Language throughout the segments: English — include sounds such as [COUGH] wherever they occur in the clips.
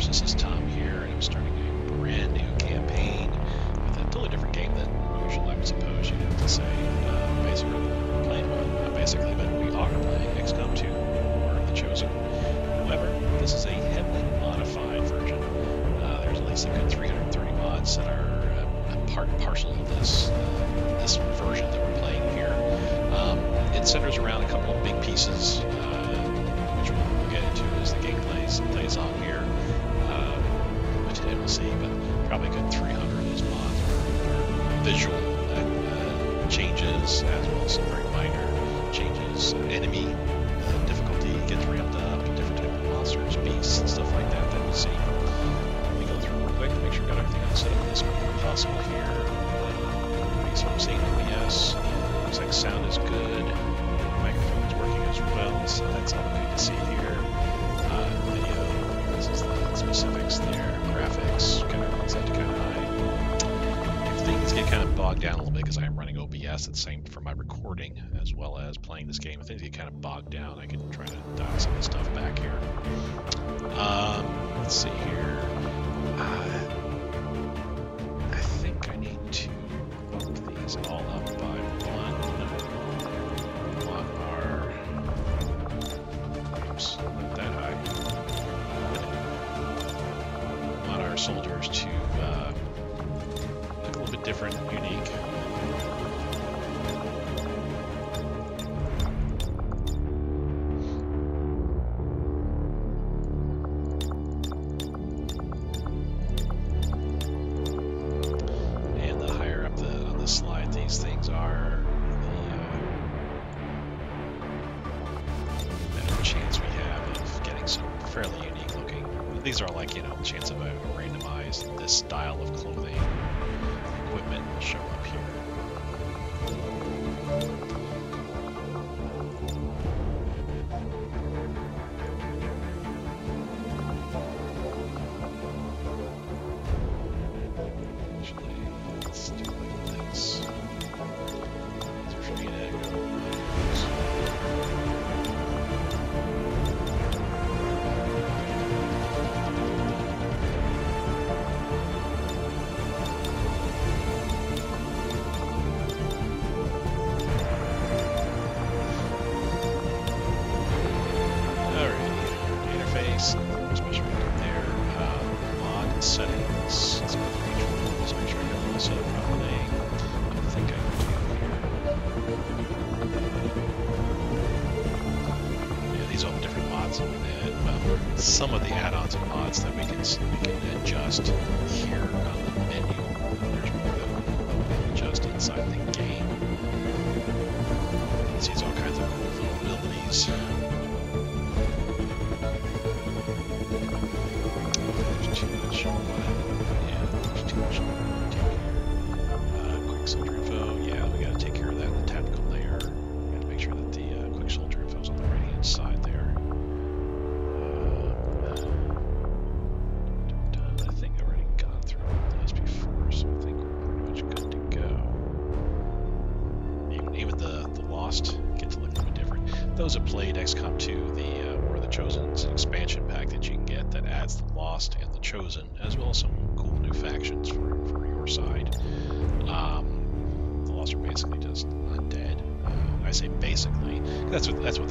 gamers. That's what that's what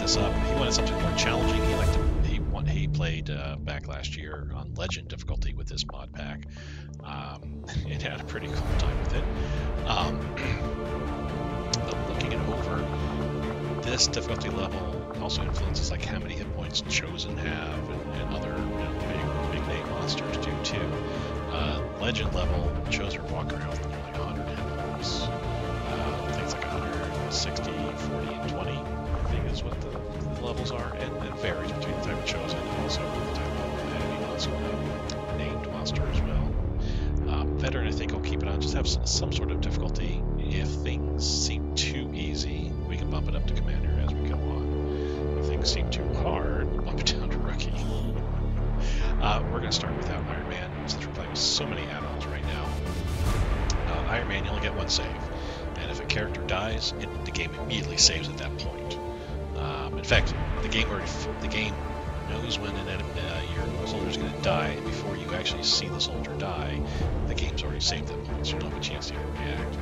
this up. He wanted something more challenging. He liked to, he he played uh, back last year on Legend difficulty with this mod pack. Um, [LAUGHS] and had a pretty cool time with it. Um, [CLEARS THROAT] looking it over, this difficulty level also influences like how many hit points Chosen have and, and other you know, big, big name monsters do too. Uh, legend level, Chosen walk around with like 100 hit points. Uh, it's like 160, 40, and 20. Is what the, the levels are, and it varies between the type of Chosen and also the type of enemy monster, named monster as well. Um, veteran, I think, will keep it on. Just have some, some sort of difficulty. If things seem too easy, we can bump it up to commander as we go on. If things seem too hard, bump it down to rookie. [LAUGHS] Uh, we're going to start without Iron Man, since we're playing so many add-ons right now. Uh, Iron Man, you only get one save, and if a character dies, it, the game immediately saves at that point. In fact, the game already, the game knows when an uh, your soldier's going to die, before you actually see the soldier die, the game's already saved that point, so you don't have a chance to react.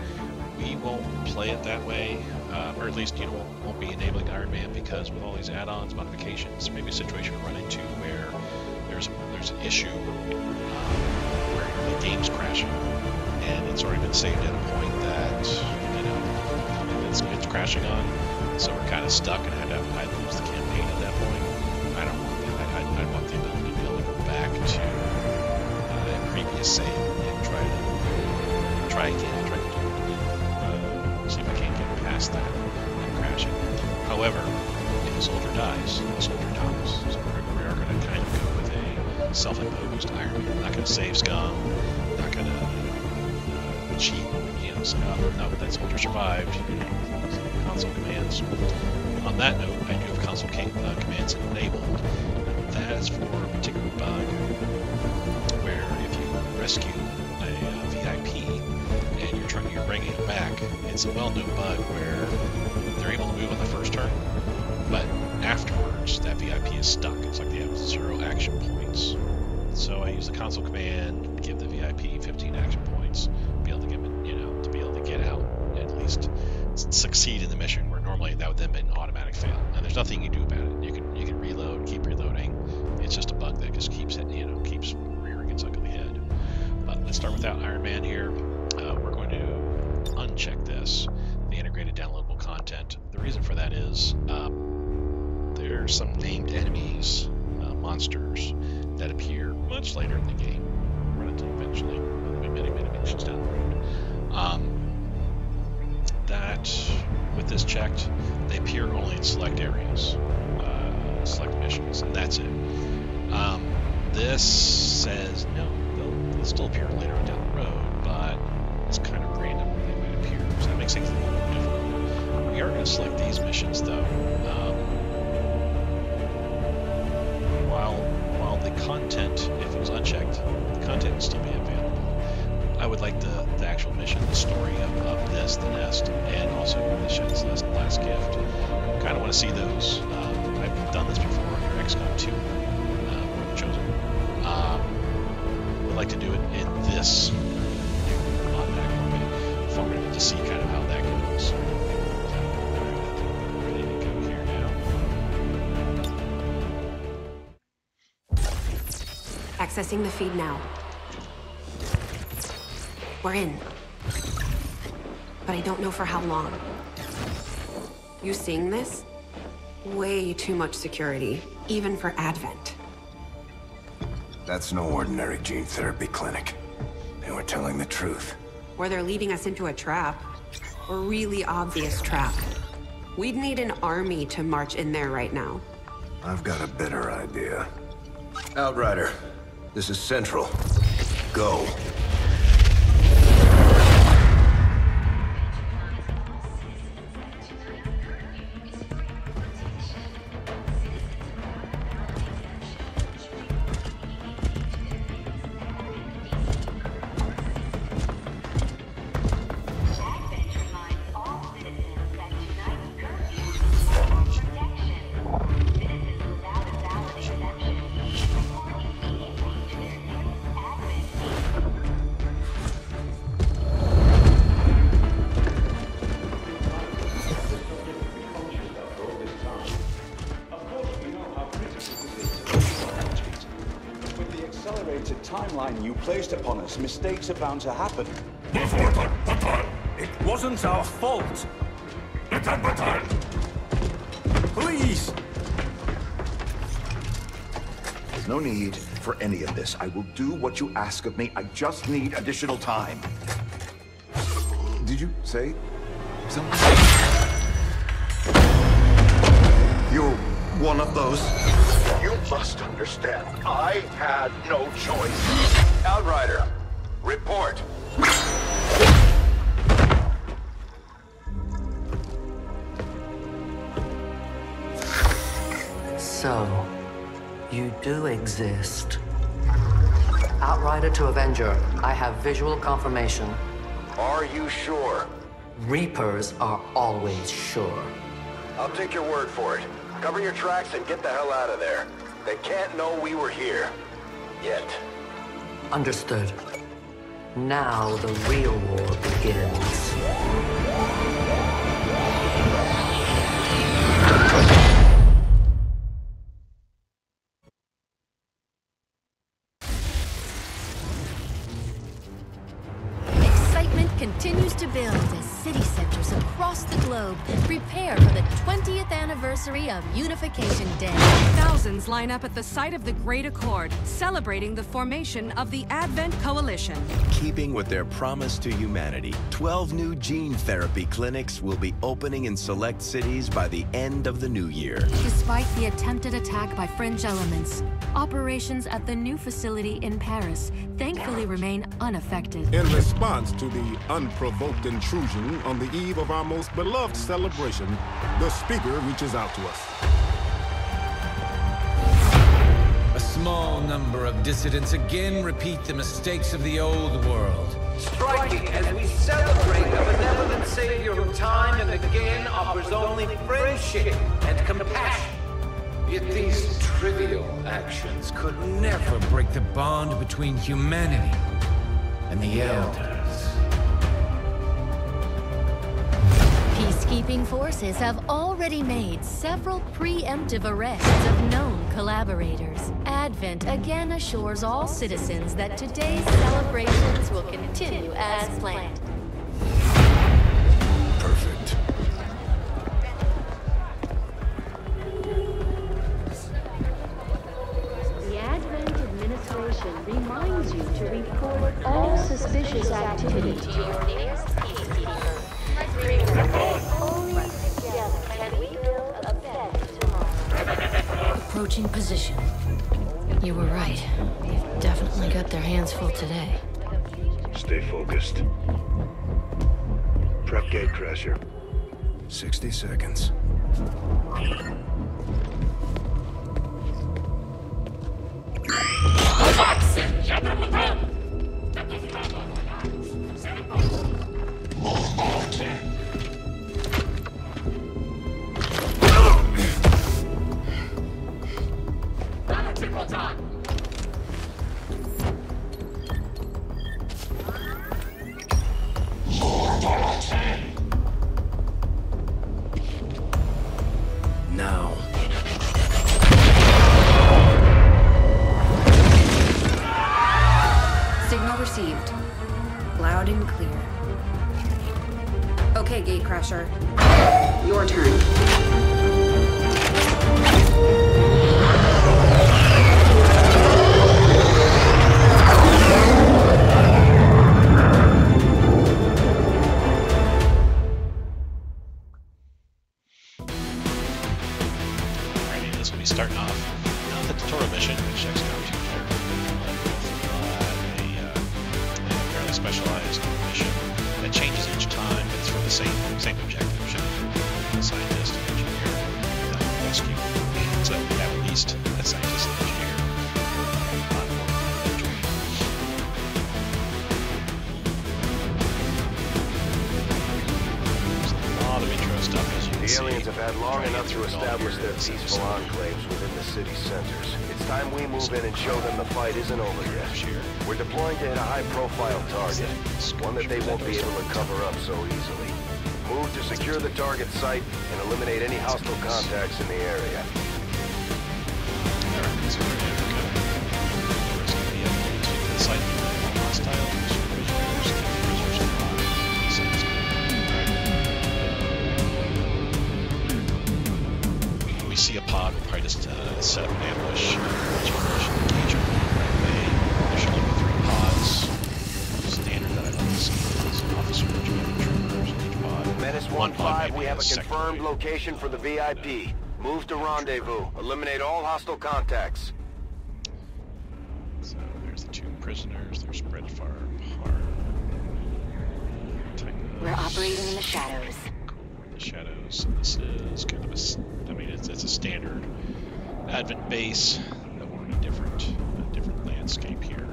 We won't play it that way, uh, or at least you know won't, be enabling Iron Man because with all these add-ons, modifications, maybe a situation we run into where there's there's an issue um, where the game's crashing, and it's already been saved at a point that you know it's, it's crashing on, so we're kind of stuck, and I'd, I'd lose the campaign at that point. I don't want that. I, I, want the ability to be able to go back to uh, previous save and try to try again, try to do uh, see if I can't get past that and crashing. However, if a soldier dies, a soldier dies. So we're, we are going to kind of go with a self-imposed Iron Man. Not going to save scum. I'm Not going to uh, cheat. You know, say, oh, no, that soldier survived. You know, console commands. On that note, I do have console uh, commands enabled. That is for a particular bug where if you rescue a uh, VIP and you're trying, you're bringing it back, it's a well-known bug where they're able to move on the first turn, but afterwards that VIP is stuck. It's like they have zero action points. So I use the console succeed in the mission where normally that would then be an automatic fail. And there's nothing you can do about it. You can you can reload, keep reloading. It's just a bug that just keeps you know keeps rearing its ugly head. But let's start without Iron Man here. Uh, we're going to uncheck this, the integrated downloadable content. The reason for that is um, there's some named enemies, uh, monsters that appear much later in the game. We'll run into eventually, many many missions down the road. Um, that with this checked, they appear only in select areas, uh, select missions, and that's it. Um, this says no, they'll, they'll, still appear later on down the road, but it's kind of random where they might appear, so that makes things a little more difficult. We are going to select these missions though. Accessing the feed now. We're in. But I don't know for how long. You seeing this? Way too much security, even for Advent. That's no ordinary gene therapy clinic. And we're telling the truth. Or they're leading us into a trap. A really obvious trap. We'd need an army to march in there right now. I've got a better idea. Outrider, this is Central. Go. Placed. Mistakes are bound to happen. It wasn't our fault. Please! There's no need for any of this. I will do what you ask of me. I just need additional time. Did you say something? You're one of those? You must understand. I had no choice. Outrider, report. So, you do exist. Outrider to Avenger, I have visual confirmation. Are you sure? Reapers are always sure. I'll take your word for it. Cover your tracks and get the hell out of there. They can't know we were here. Yet. Understood. Now the real war begins. Excitement continues to build as city centers across the globe prepare for the 20th anniversary of Unification Day. Thousands line up at the site of the Great Accord, celebrating the formation of the Advent Coalition. Keeping with their promise to humanity, 12 new gene therapy clinics will be opening in select cities by the end of the new year. Despite the attempted attack by fringe elements, operations at the new facility in Paris thankfully remain unaffected. In response to the unprovoked intrusion on the eve of our most beloved celebration, the speaker reaches out to us. Small number of dissidents again repeat the mistakes of the old world. Striking as we celebrate the benevolent savior who time and again offers only friendship and compassion. Yet these trivial actions could never break the bond between humanity and the Elders. Peacekeeping forces have already made several preemptive arrests of known collaborators. Advent again assures all citizens that today's celebrations will continue as planned. Perfect. The Advent administration reminds you to report all suspicious activity to your nearest peacekeeper. Approaching position. You were right. They've definitely got their hands full today. Stay focused. Prep gate crasher. 60 seconds. Site 1-5, we have a confirmed location for the VIP. Move to rendezvous. Eliminate all hostile contacts. So there's the two prisoners. They're spread far apart. We're operating in the shadows. Cool, in the shadows. So this is kind of a. I mean, it's, it's a standard Advent base, but we're in a different, a different landscape here.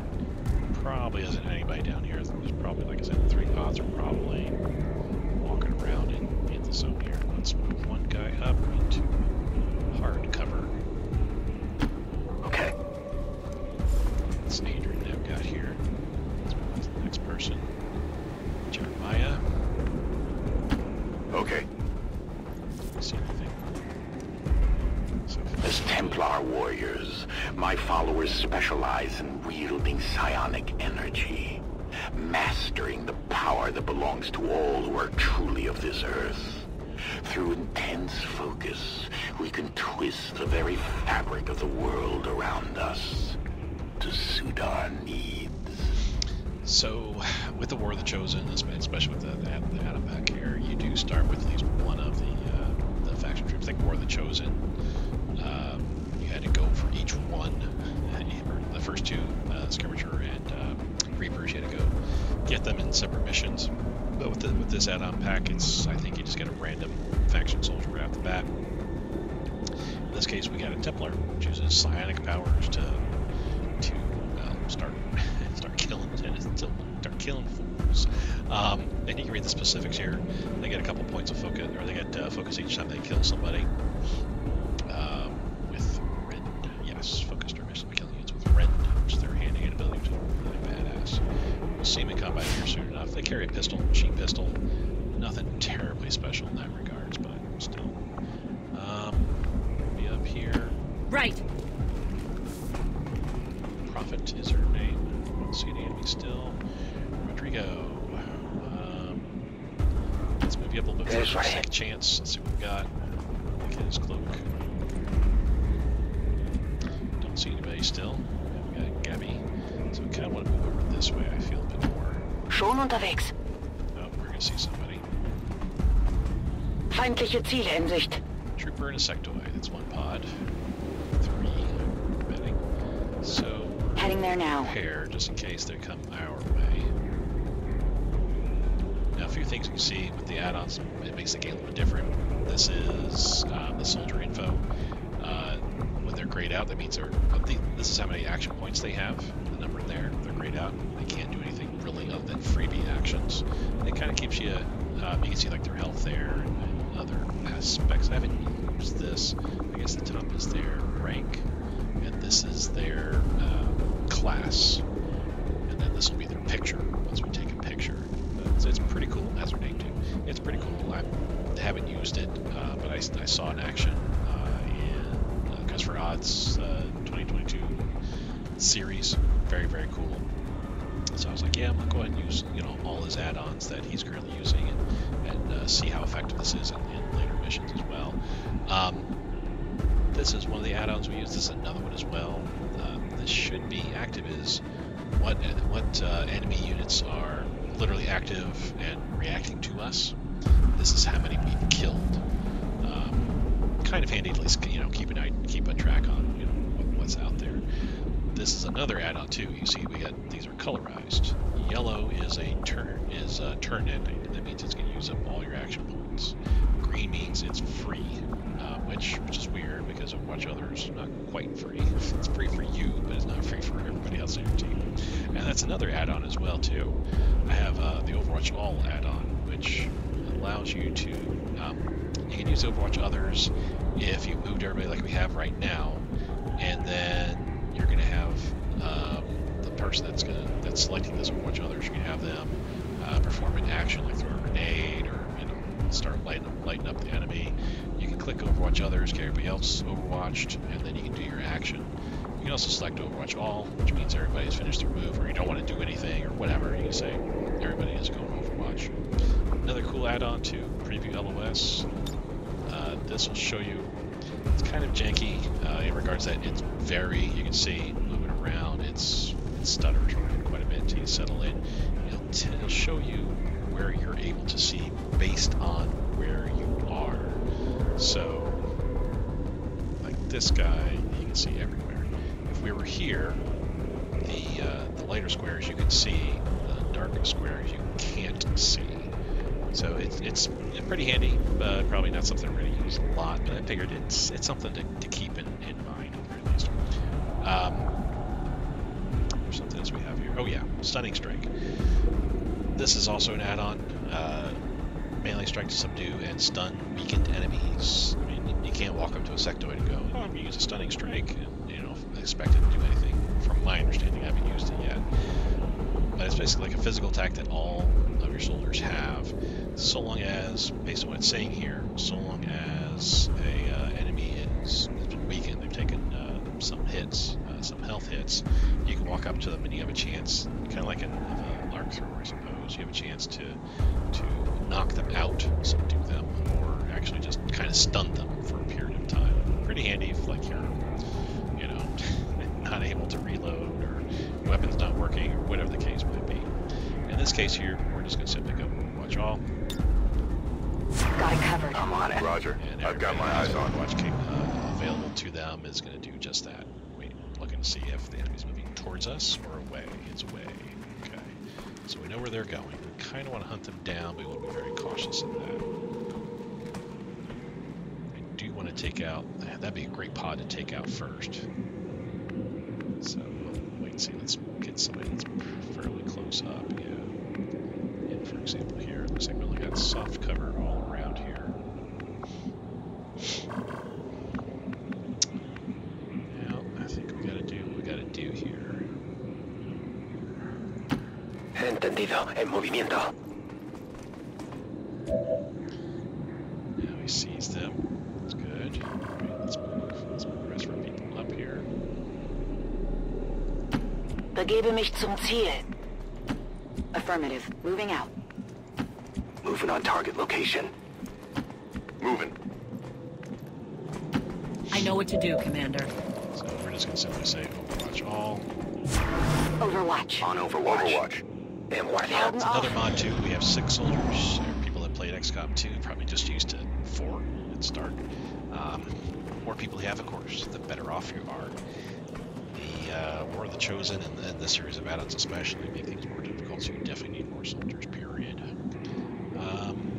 Probably isn't anybody down here. There's probably, like I said, three pods are probably walking around in the zone here. Let's move one guy up into hard cover. Okay. That's Adrian I've got here. Let's move on to the next person. Jeremiah. Okay. See anything? As Templar warriors, my followers specialize in wielding psionic energy, mastering the power that belongs to all who are truly of this earth. Through intense focus, we can twist the very fabric of the world around us to suit our needs. So, with the War of the Chosen, especially with the, the, the add-on pack here, you do start with at least one of the uh, the faction troops. Think War of the Chosen, um, you had to go for each one. uh, The first two, uh, Skirmisher and Reapers, you had to go get them in separate missions. But with, the, with this add-on pack, it's I think you just get a random faction soldier right off the bat. In this case, we got a Templar, which uses psionic powers to to um, start [LAUGHS] start killing [LAUGHS] start killing fools. Um, and you can read the specifics here. They get a couple points of focus, or they get uh, focus each time they kill somebody. There now. prepare just in case they come our way. Now, a few things you can see with the add-ons, it makes the game a little bit different. This is um, the soldier info. Uh, when they're grayed out, that means they're. This is how many action points they have. The number there, they're grayed out. They can't do anything really other than freebie actions. And it kind of keeps you. Um, you can see like their health there and, and other aspects. I haven't used this. I guess the top is their rank, and this is their uh, class, and then this will be their picture once we take a picture. It's, it's pretty cool. That's her name too. It's pretty cool. I haven't used it, uh, but I, I saw in action uh, in uh, Guns for Odds uh, 2022 series. Very very cool. So I was like, yeah, I'm gonna go ahead and use you know all his add-ons that he's currently using and, and uh, see how effective this is in, in later missions as well. Um, this is one of the add-ons we use. This is another one as well. Should be active is what what uh, enemy units are literally active and reacting to us. This is how many we've killed. Um, kind of handy at least you know keep an eye, keep a track on you know what, what's out there. This is another add-on too. You see, we got these are colorized. Yellow is a turn is a turn ending. That means it's going to use up all your action points. Green means it's free, uh, which which is weird because Overwatch Others not quite free. It's free for you, but it's not free for everybody else on your team. And that's another add-on as well too. I have uh, the Overwatch All add-on, which allows you to um, you can use Overwatch Others if you moved everybody like we have right now, and then you're going to have um, the person that's going to that's selecting this Overwatch Others. You can have them uh, perform an action like throw lighting up, the enemy. You can click Overwatch Others, get everybody else Overwatched, and then you can do your action. You can also select Overwatch All, which means everybody's finished their move, or you don't want to do anything, or whatever. You can say everybody is going Overwatch. Another cool add-on to Preview LOS. Uh, this will show you it's kind of janky uh, in regards that it's very, you can see, moving around, it's it stutters quite a bit until you settle in. It'll, it'll show you where you're able to see based on. So, like this guy, you can see everywhere. If we were here, the, uh, the lighter squares you can see, the darker squares you can't see. So it's, it's pretty handy, but probably not something I'm going to use a lot, but I figured it's it's something to, to keep in, in mind, at least. Um, there's something else we have here. Oh yeah, Stunning Strike. This is also an add-on. Uh, melee strike to subdue and stun weakened enemies. I mean, you can't walk up to a sectoid and go, oh, I'm going to use a Stunning Strike, and, you know, expect it to do anything. From my understanding, I haven't used it yet. But it's basically like a physical attack that all of your soldiers have so long as, based on what it's saying here, so long as a uh, enemy is, has been weakened, they've taken uh, some hits, uh, some health hits, you can walk up to them and you have a chance, kind of like an lark I suppose, you have a chance to to knock them out, subdue them, or actually just kind of stun them for a period of time. Pretty handy if like you're, you know, [LAUGHS] not able to reload or weapons not working or whatever the case might be. In this case here, we're just going to simply go watch all. Got it covered. I'm on it. Roger. And I've got my eyes on. Watch came, uh, available to them is going to do just that. Wait, looking to see if the enemy's moving towards us or away. It's away. So we know where they're going. We kind of want to hunt them down, but we want to be very cautious of that. I do want to take out. That'd be a great pod to take out first. So we'll wait and see. Let's get somebody that's fairly close up. Yeah. And for example, here looks like we only got soft cover all around here. Now, I think we gotta do what we gotta do here. Entendido. En movimiento. Now he sees them. That's good. Alright, let's move. Let's move the rest of our people up here. Begebe mich zum Ziel. Affirmative. Moving out. Moving on target location. Moving. I know what to do, Commander. So we're just gonna simply say Overwatch all. Overwatch. On Overwatch. Overwatch. And Guardia. It's another mod too. We have six soldiers. Or people that played XCOM 2 probably just used to four at start. Um, more people you have, of course, the better off you are. The uh, War of the Chosen and, the, this series of add-ons especially make things more difficult, so you definitely need more soldiers. Period. Um,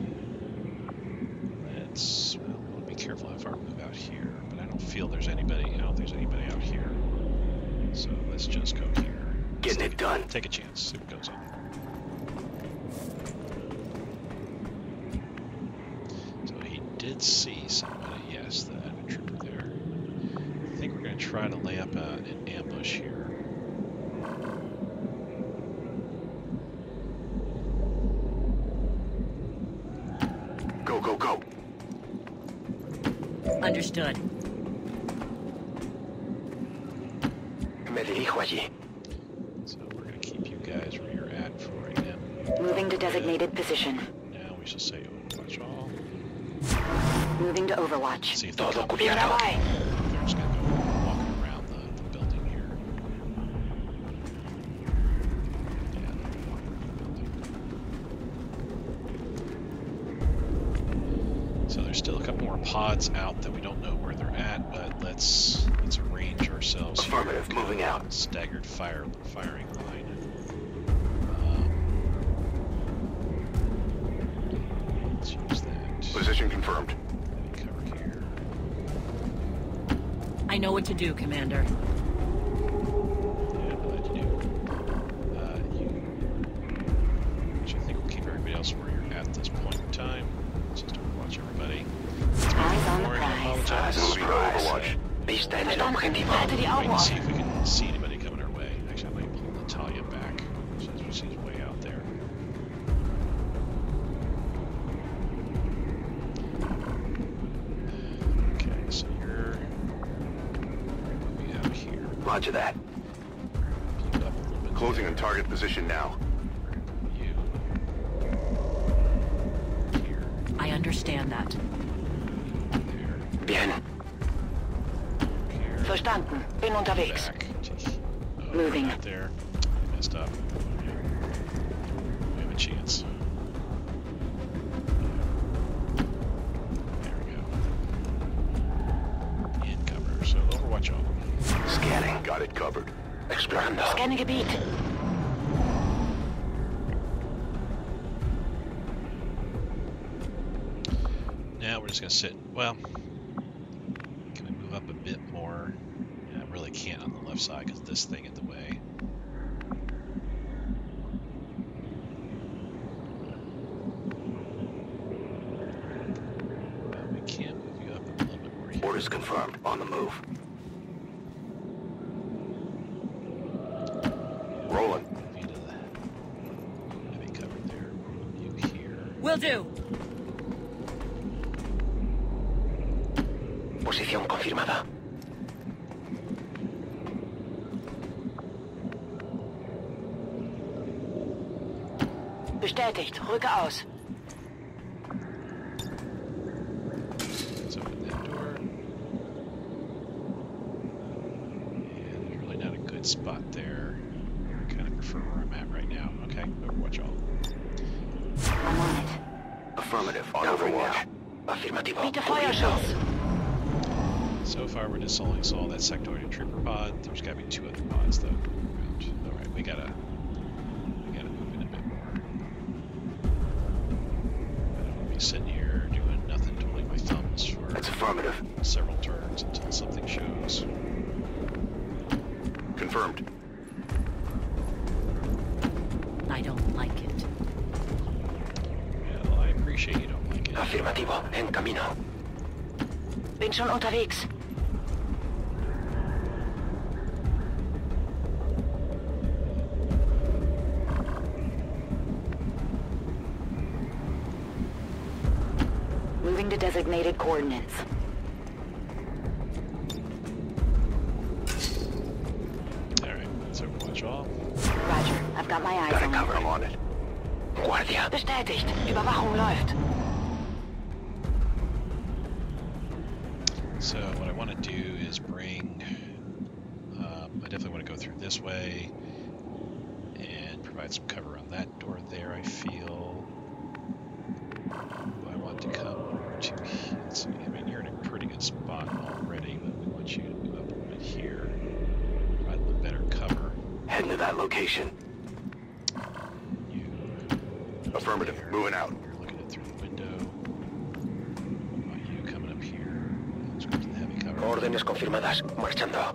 let's well, I want to be careful if I move out here, but I don't feel there's anybody. I don't think there's anybody out here. So let's just go here. Getting it done. Take a chance. See what goes on. So he did see somebody, yes, the advent trooper there. I think we're going to try to lay up a, an ambush here. Go, go, go. Understood. Me dirijo allí. So we're going to keep you guys where you're at for right now. Moving to designated position. The building. So there's still a couple more pods out that we don't know where they're at, but let's let's arrange ourselves. Affirmative, moving out. Staggered fire firing what to do, Commander. Bit more. Here. Orders confirmed. On the move. Rolling. Move you to the heavy cover there. Move you here. Will do. Posición confirmada. Bestätigt. Rücke aus. Let's open that door. And there's really not a good spot there. I kind of prefer where I'm at right now. Okay, Overwatch all. I'm on it. Affirmative. On Overwatch. Affirmativo. Biete Feuerschutz. We're only saw that sectoid and trooper pod. There's got to be two other pods though. All right, we gotta we designated coordinates. All right, that's Overwatch all. Roger. I've got my eyes Got a on cover. it. I'm on it. Guardia. Bestätigt. Überwachung läuft. So what I want to do is bring. Um, I definitely want to go through this way and provide some cover on that door there. I feel. I want to come over to. Let's see. I mean, you're in a pretty good spot already, but we want you to move up a little bit here, provide a little better cover. Heading to that location. You. Affirmative. there. Moving out. You're looking at through the window. Want you coming up here. Let's go to the heavy cover. Órdenes confirmadas. Marchando.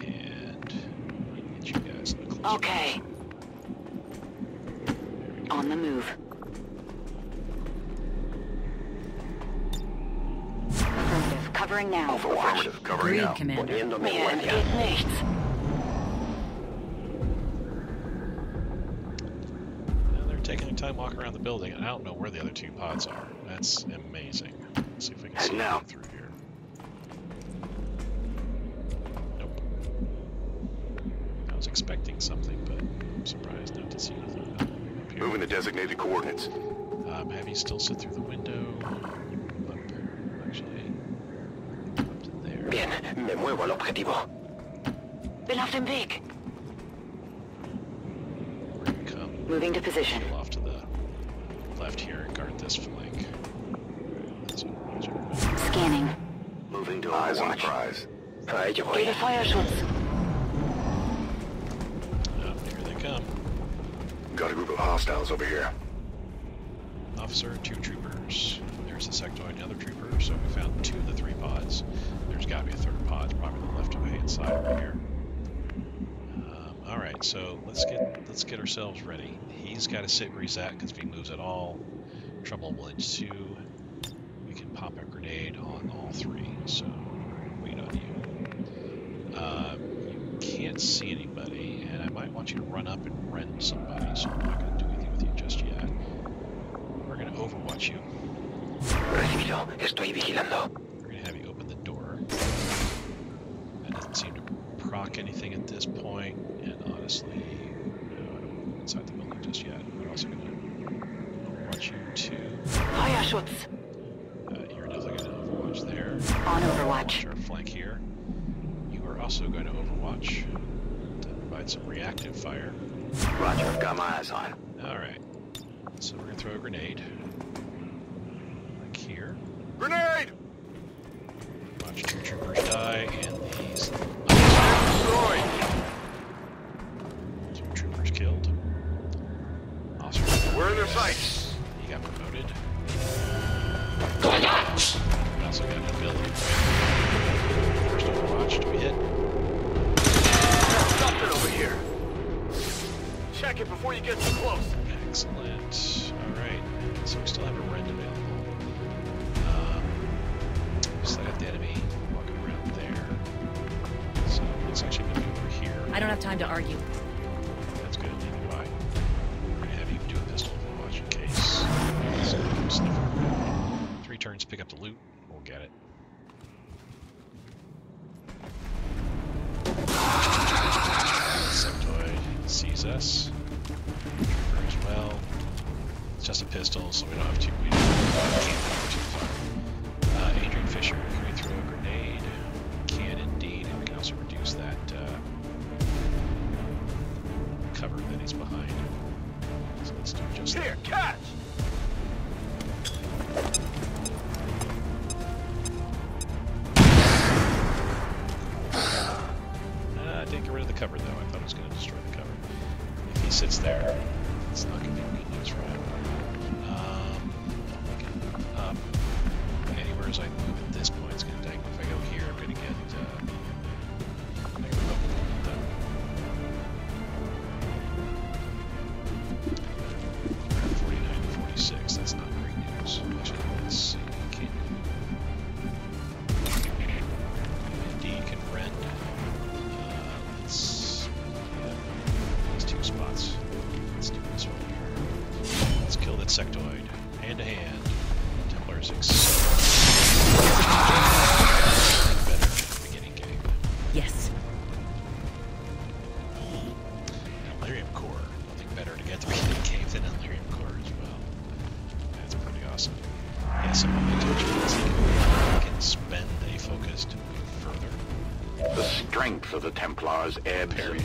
And get you guys a little closer. Okay. There we go. On the move. Affirmative. Covering now. Affirmative. Covering Agreed, now. Commander. Poniéndome Mehr guardia. geht nichts. And they're taking their time walking around the building, and I don't know where the other two pods are. That's amazing. Let's see if we can see Heading out. anything through here. Nope. I was expecting something, but I'm surprised not to see anything up here. Moving to designated coordinates. Um, have you still sit through the window? Up there, actually. Up to there. Bien. Me muevo al objetivo. Bin auf dem Weg. We're gonna Moving to position. pull off to the left here and guard this flank. That's what watch everybody. Scanning. Moving to Eyes on the prize. A ello voy. Gebe Feuerschutz. Oh, here they come. Got a group of hostiles over here. Officer, two troopers. There's a sectoid, another trooper. So we found two of the three pods. There's got to be a third pod, probably the left hand side over here. Um, all right, so let's get let's get ourselves ready. He's got to sit where he's at because if he moves at all, trouble will ensue. We can pop a grenade on all three. So wait on you. Uh, you can't see anybody, and I might want you to run up and rend somebody. So I'm not going to do anything with you just yet. We're going to overwatch you. Estoy vigilando. I don't have time to argue. That's good, neither do I. We're gonna have you do this watch in case. Three turns, pick up the loot, we'll get it. Sectoid sees us. Trooper as well. It's just a pistol, so we don't have to. We can't have too.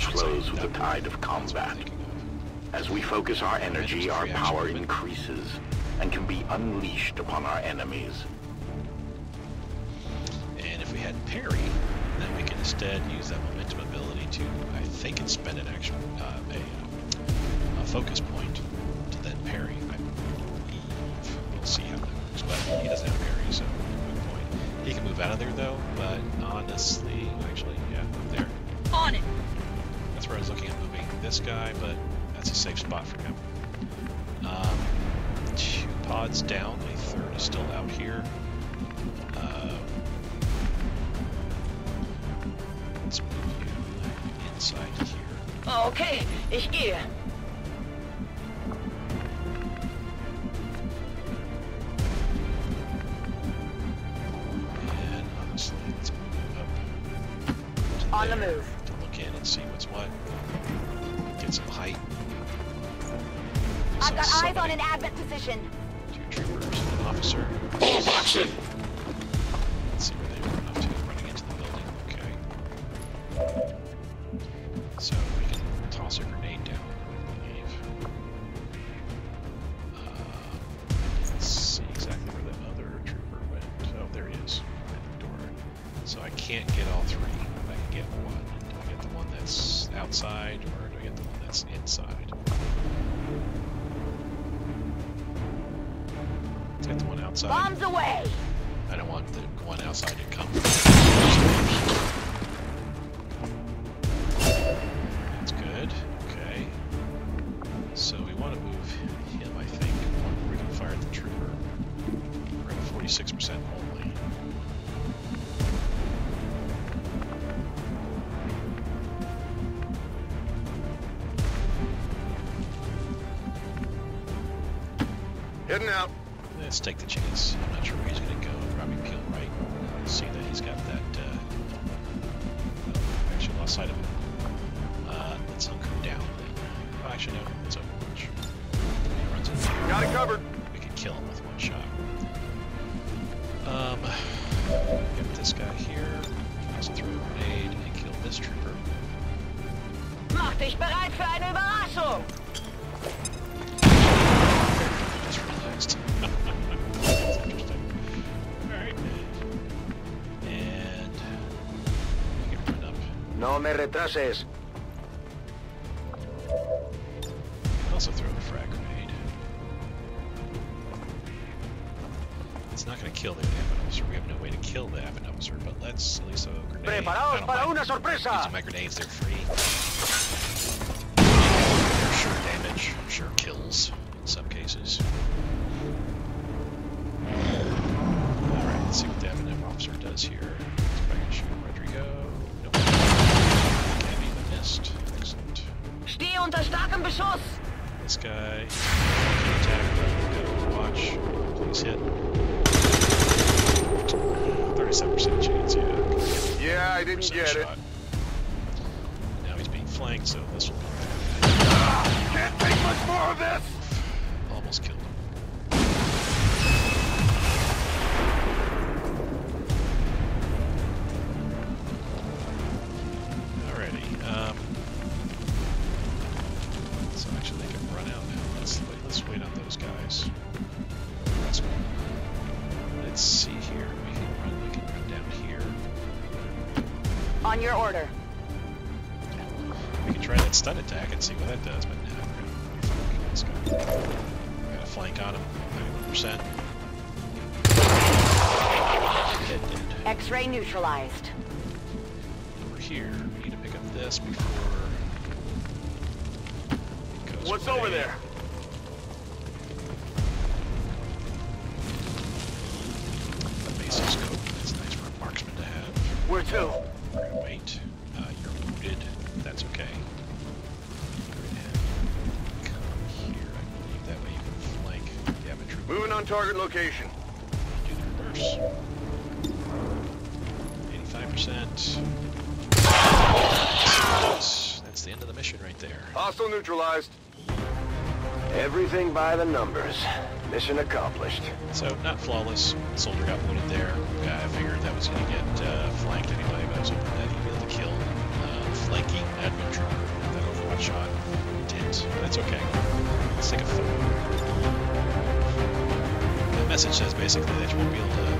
flows with the tide of combat. As we focus our energy, our power increases and can be unleashed upon our enemies. And if we had parry, then we can instead use that momentum ability to, I think it's spend an action, uh, a, uh, a, focus point to then parry, I believe. We'll see how that works, but he doesn't have parry, so good point. He can move out of there though, but honestly, actually, yeah, up there. On it! that's where I was looking at moving this guy, but that's a safe spot for him. Um, two pods down, a third is still out here. Uh, let's move you inside here. Okay, ich gehe. On the move. I've got eyes on an advent position. Two troopers, an officer. All action! Retrases. Also throw the frag grenade. It's not going to kill the Advent officer. We have no way to kill the Advent officer, but let's at least throw a grenade. Preparaos para una sorpresa! Using my grenades. They're didn't get it. Now he's being flanked, so this will be Can't take much more of this! almost killed Target location. Do the reverse. 85%. That's the end of the mission right there. Hostile neutralized. Everything by the numbers. Mission accomplished. So, not flawless. Soldier got wounded there. Yeah, I figured that was going to get uh, flanked anyway, but I was hoping that he'd be able to kill uh, flanking Advent trooper with that overwatch shot. Didn't. But that's okay. Let's take a photo. Message says basically that you won't be able to.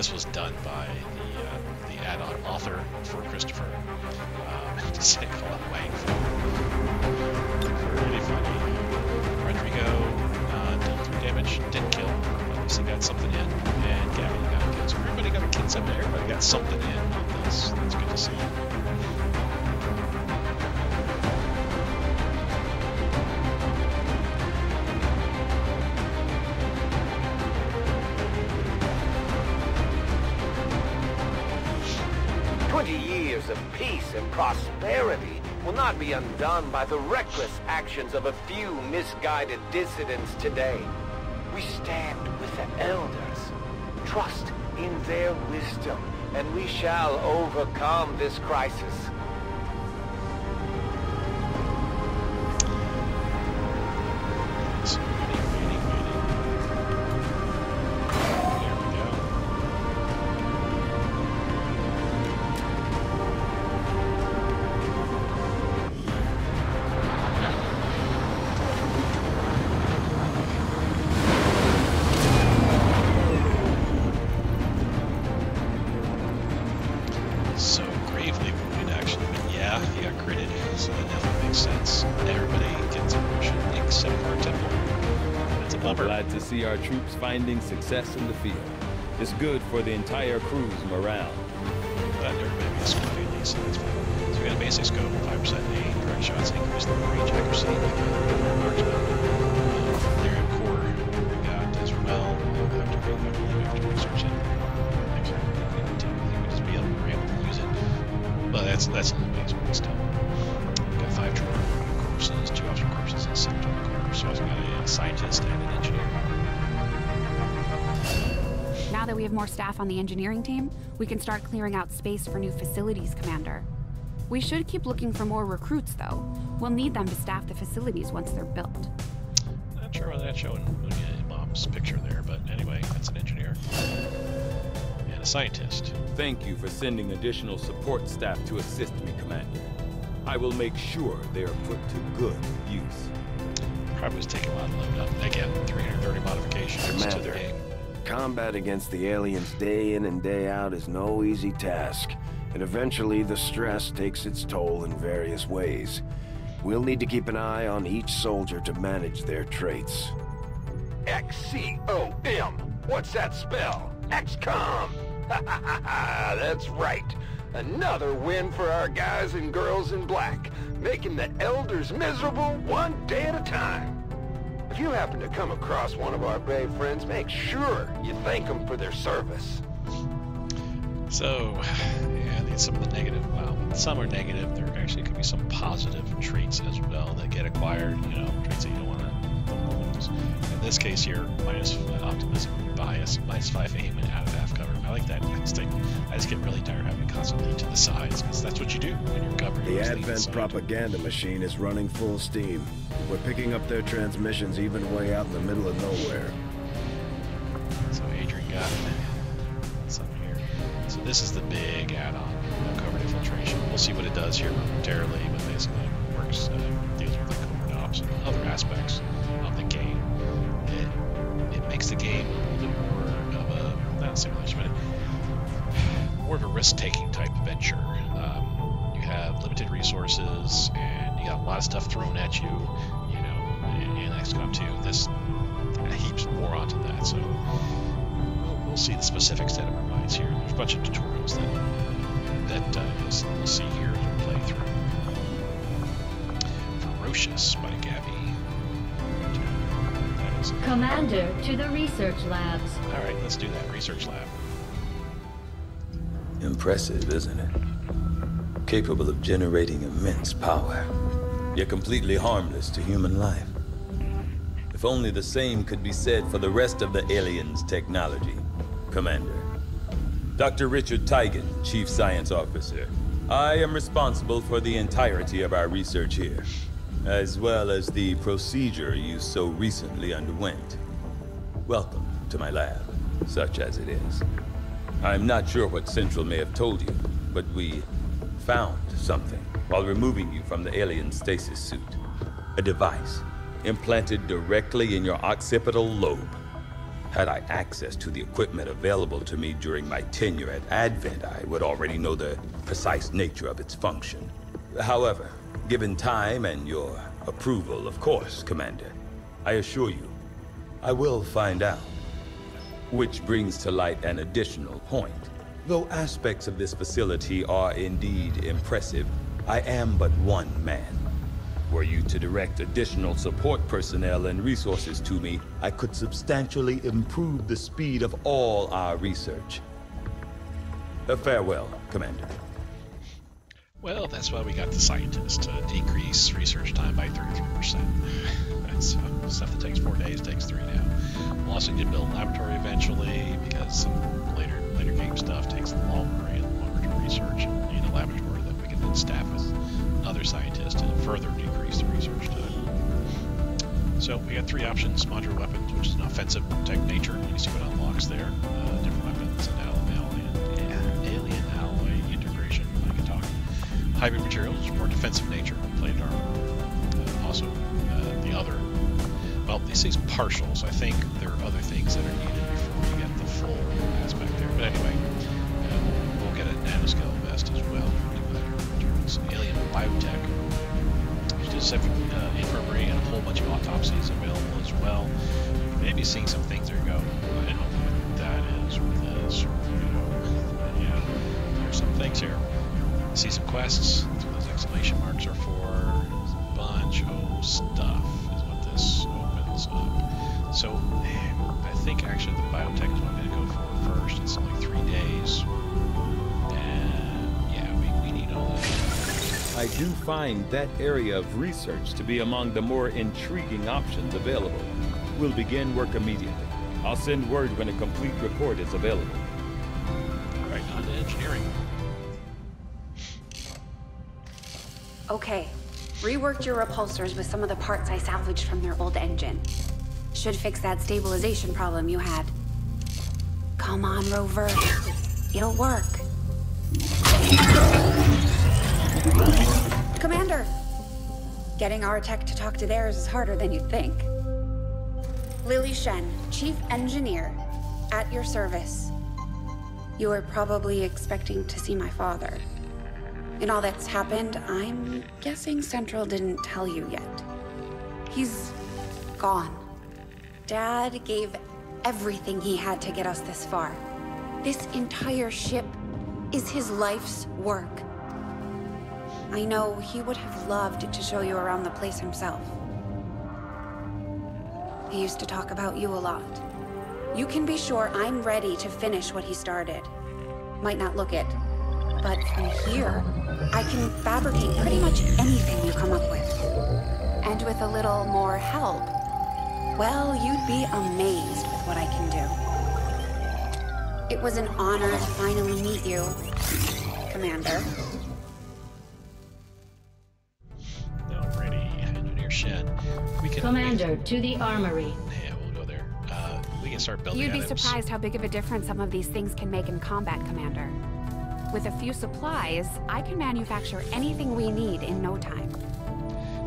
This was done by the uh, the add-on author for Christopher. Prosperity will not be undone by the reckless actions of a few misguided dissidents today. We stand with the elders. Trust in their wisdom, and we shall overcome this crisis. Success in the field. It's good for the entire crew's morale. On the engineering team, we can start clearing out space for new facilities commander. We should keep looking for more recruits, though. We'll need them to staff the facilities once they're built. Not sure whether that's showing mom's picture there, but anyway, that's an engineer. And a scientist. Thank you for sending additional support staff to assist me, Commander. I will make sure they are put to good use. Probably was taking a lot of load up. Again, 330 modifications to Commander, game. Combat against the aliens day in and day out is no easy task, and eventually the stress takes its toll in various ways. We'll need to keep an eye on each soldier to manage their traits. X-C-O-M. What's that spell? XCOM. [LAUGHS] That's right. Another win for our guys and girls in black, making the elders miserable one day at a time. If you happen to come across one of our brave friends, make sure you thank them for their service. So, yeah, these- some of the negative, well, some are negative. There actually could be some positive traits as well that get acquired, you know, traits that you don't want to lose. In this case here, minus optimism, bias, minus 5 aim, and out of cover. I like that. I just, I just get really tired of having to constantly to the sides, because that's what you do when you're covering. The you just lean to Advent propaganda machine is running full steam. We're picking up their transmissions even way out in the middle of nowhere. So Adrian got some here. So this is the big add-on, covert infiltration. We'll see what it does here momentarily, but basically it works, uh, deals with the covert ops and other aspects of the game. It, it makes the game not simulation, but more of a risk-taking type adventure. Um, you have limited resources, and you got a lot of stuff thrown at you, you know, in, in XCOM 2. This heaps more onto that, so we'll, we'll see the specifics that it provides here. There's a bunch of tutorials that that uh, you'll, see here as we play through. Ferocious by. That is Commander, to the research labs. all right. Let's do that research lab. Impressive, isn't it? Capable of generating immense power, yet completely harmless to human life. If only the same could be said for the rest of the aliens' technology, Commander. Dr. Richard Tygan, Chief Science Officer. I am responsible for the entirety of our research here, as well as the procedure you so recently underwent. Welcome to my lab, such as it is. I'm not sure what Central may have told you, but we found something while removing you from the alien stasis suit. A device implanted directly in your occipital lobe. Had I access to the equipment available to me during my tenure at Advent, I would already know the precise nature of its function. However, given time and your approval, of course, Commander, I assure you, I will find out. Which brings to light an additional point. Though aspects of this facility are indeed impressive, I am but one man. Were you to direct additional support personnel and resources to me, I could substantially improve the speed of all our research. Uh, farewell, Commander. Well, that's why we got the scientists to decrease research time by 33%. [LAUGHS] That's uh, stuff that takes four days takes three now. We'll also need to build a laboratory eventually because some later later game stuff takes longer and longer to research. And need a laboratory that we can then staff with other scientists to further decrease the research time. So we got three options: modular weapons, which is an offensive tech nature. You see what unlocks there. hybrid materials, more defensive nature, plated armor. Uh, also, uh, the other, well, this is So I think there are other things that are needed before we get the full aspect there. But anyway, uh, we'll get a nanoscale vest as well. Materials. Alien biotech. She does have infirmary and a whole bunch of autopsies available as well. Maybe seeing some things quests. That's those exclamation marks are for. a bunch of stuff is what this opens up. So I think actually the biotech is what I'm going to go for first. It's only three days. And yeah, we, we need all that. I do find that area of research to be among the more intriguing options available. We'll begin work immediately. I'll send word when a complete report is available. All right, on to engineering. Okay. Reworked your repulsors with some of the parts I salvaged from their old engine. Should fix that stabilization problem you had. Come on, Rover. It'll work. Commander! Getting our tech to talk to theirs is harder than you'd think. Lily Shen, Chief Engineer, at your service. You were probably expecting to see my father. In all that's happened, I'm guessing Central didn't tell you yet. He's gone. Dad gave everything he had to get us this far. This entire ship is his life's work. I know he would have loved to show you around the place himself. He used to talk about you a lot. You can be sure I'm ready to finish what he started. Might not look it, but from here, I can fabricate pretty much anything you come up with. And with a little more help, well, you'd be amazed with what I can do. It was an honor to finally meet you, Commander. Alrighty, engineer shed. We can. Commander, to the armory. Yeah, we'll go there. Uh, we can start building. You'd be items. surprised how big of a difference some of these things can make in combat, Commander. With a few supplies, I can manufacture anything we need in no time.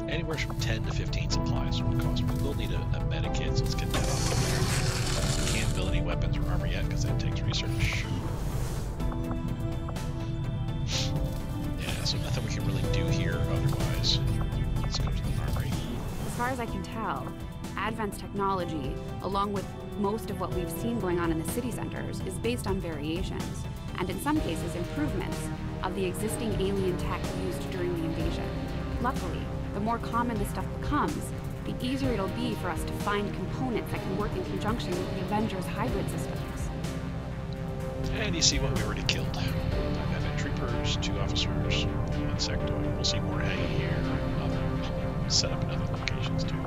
Anywhere from 10 to 15 supplies will cost. We will need a, a medikit, so let's get that off there. Can't build any weapons or armor yet because that takes research. Yeah, so nothing we can really do here otherwise. Let's go to the armory. As far as I can tell, Advent's technology, along with most of what we've seen going on in the city centers, is based on variations, and in some cases improvements, of the existing alien tech used during the invasion. Luckily, the more common this stuff becomes, the easier it'll be for us to find components that can work in conjunction with the Avengers' hybrid systems. And you see what we already killed. I've had troopers, two officers, one sectoid. We'll see more hanging here. Other set up in other locations too.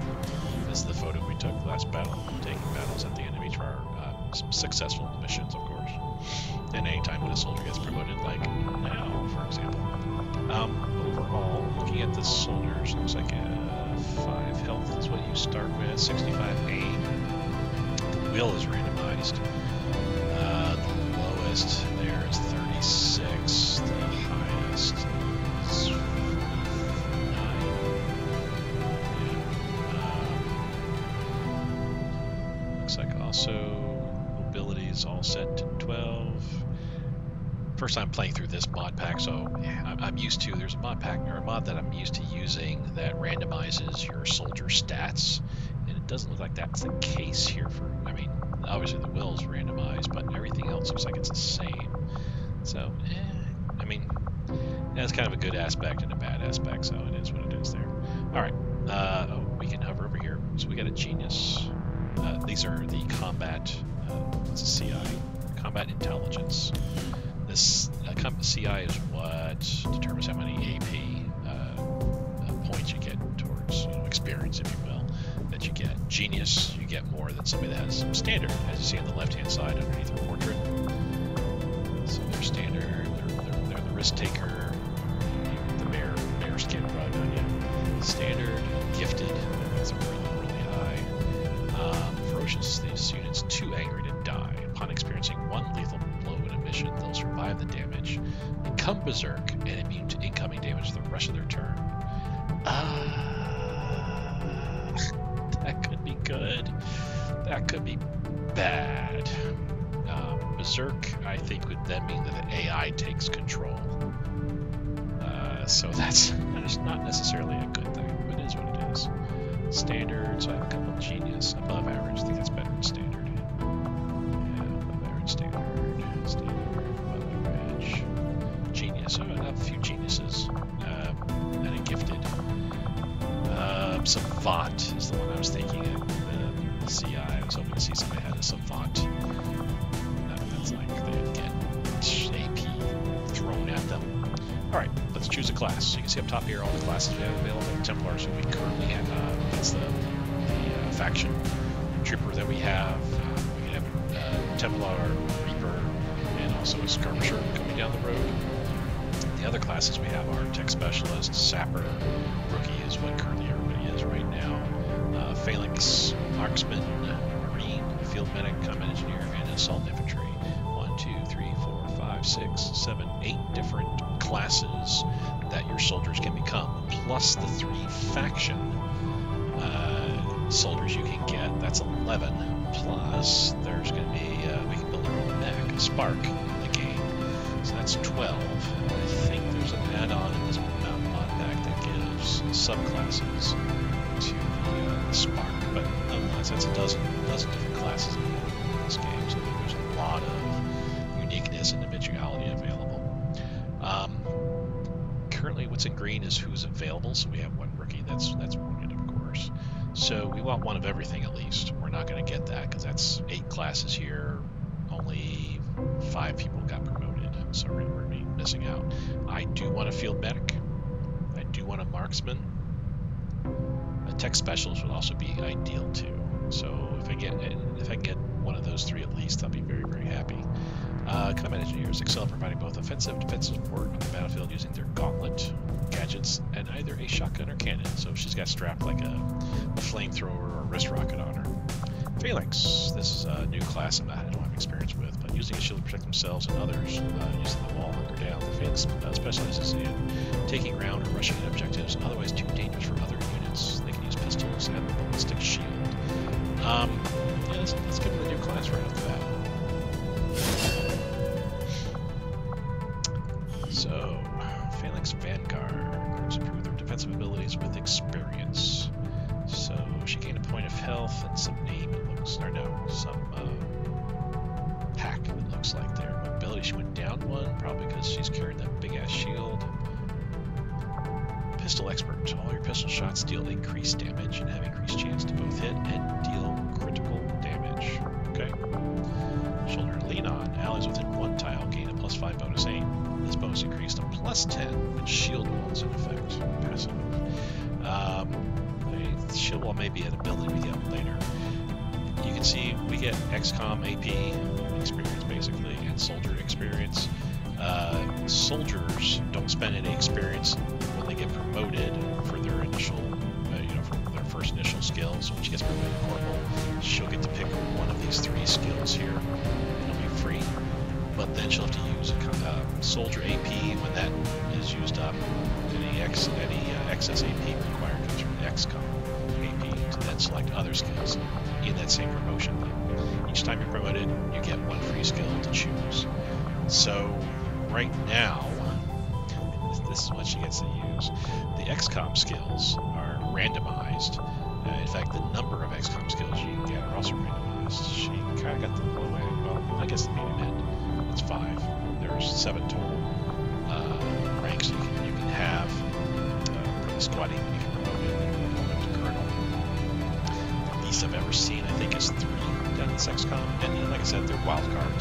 This is the photo we took last battle, taking battles at the enemy for our uh, successful missions, of course. And anytime when a soldier gets promoted, like now, for example. Um, overall, looking at the soldiers, looks like a 5 health is what you start with, 65 aim. The will is randomized. Uh, the lowest there is 36. First time playing through this mod pack, so I'm, I'm used to. There's a mod pack or a mod that I'm used to using that randomizes your soldier stats, and it doesn't look like that's the case here. For I mean, obviously the will is randomized, but everything else looks like it's the same. So, eh, I mean, that's kind of a good aspect and a bad aspect, so it is what it is there. All right, uh, oh, we can hover over here. So we got a genius. Uh, these are the combat. Uh, what's a CI? Combat intelligence. This uh, com- CI is what determines how many AP uh, uh, points you get towards you know, experience, if you will, that you get. Genius, you get more than somebody that has standard, as you see on the left-hand side underneath the portrait. So they're standard, they're, they're, they're the risk taker, So we want one of everything at least. We're not going to get that because that's eight classes here. Only five people got promoted, so we're going to be missing out. I do want a field medic. I do want a marksman. A tech specialist would also be ideal too. So if I get if I get one of those three at least, I'll be very very happy. Uh, combat engineers excel at providing both offensive and defensive support on the battlefield using their gauntlet gadgets and either a shotgun or cannon. So she's got strapped like a, a flamethrower or wrist rocket on her. Phalanx. This is a new class I'm not, I don't have experience with, but using a shield to protect themselves and others, uh, using the wall hunker down. The Phalanx uh, specializes in taking ground or rushing at objectives otherwise too dangerous for other units. They can use pistols and the ballistic shield. Um, yeah, give them a new class right off the bat.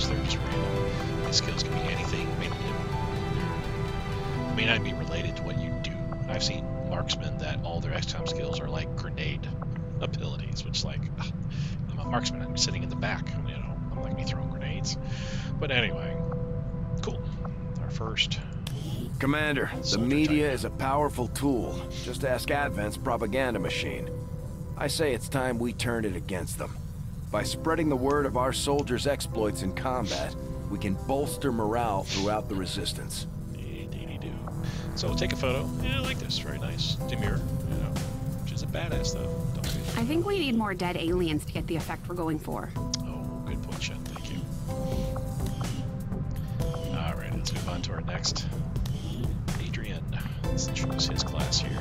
Cards. They're just random. Skills can be anything. May, may not be related to what you do. I've seen marksmen that all their XCOM skills are like grenade abilities, which like ugh, [LAUGHS] I'm a marksman. I'm sitting in the back. You know, I'm like me throwing grenades. But anyway, cool. Our first. Commander, the media is a powerful tool. Just ask Advent's propaganda machine. I say it's time we turn it against them. By spreading the word of our soldiers' exploits in combat, we can bolster morale throughout the resistance. So we'll take a photo. Yeah, I like this. Very nice. Demure, you know. She's a badass, though. Don't we? I think we need more dead aliens to get the effect we're going for. Oh, good point, Shen. Thank you. Alright, let's move on to our next. Adrian. Let's choose his class here.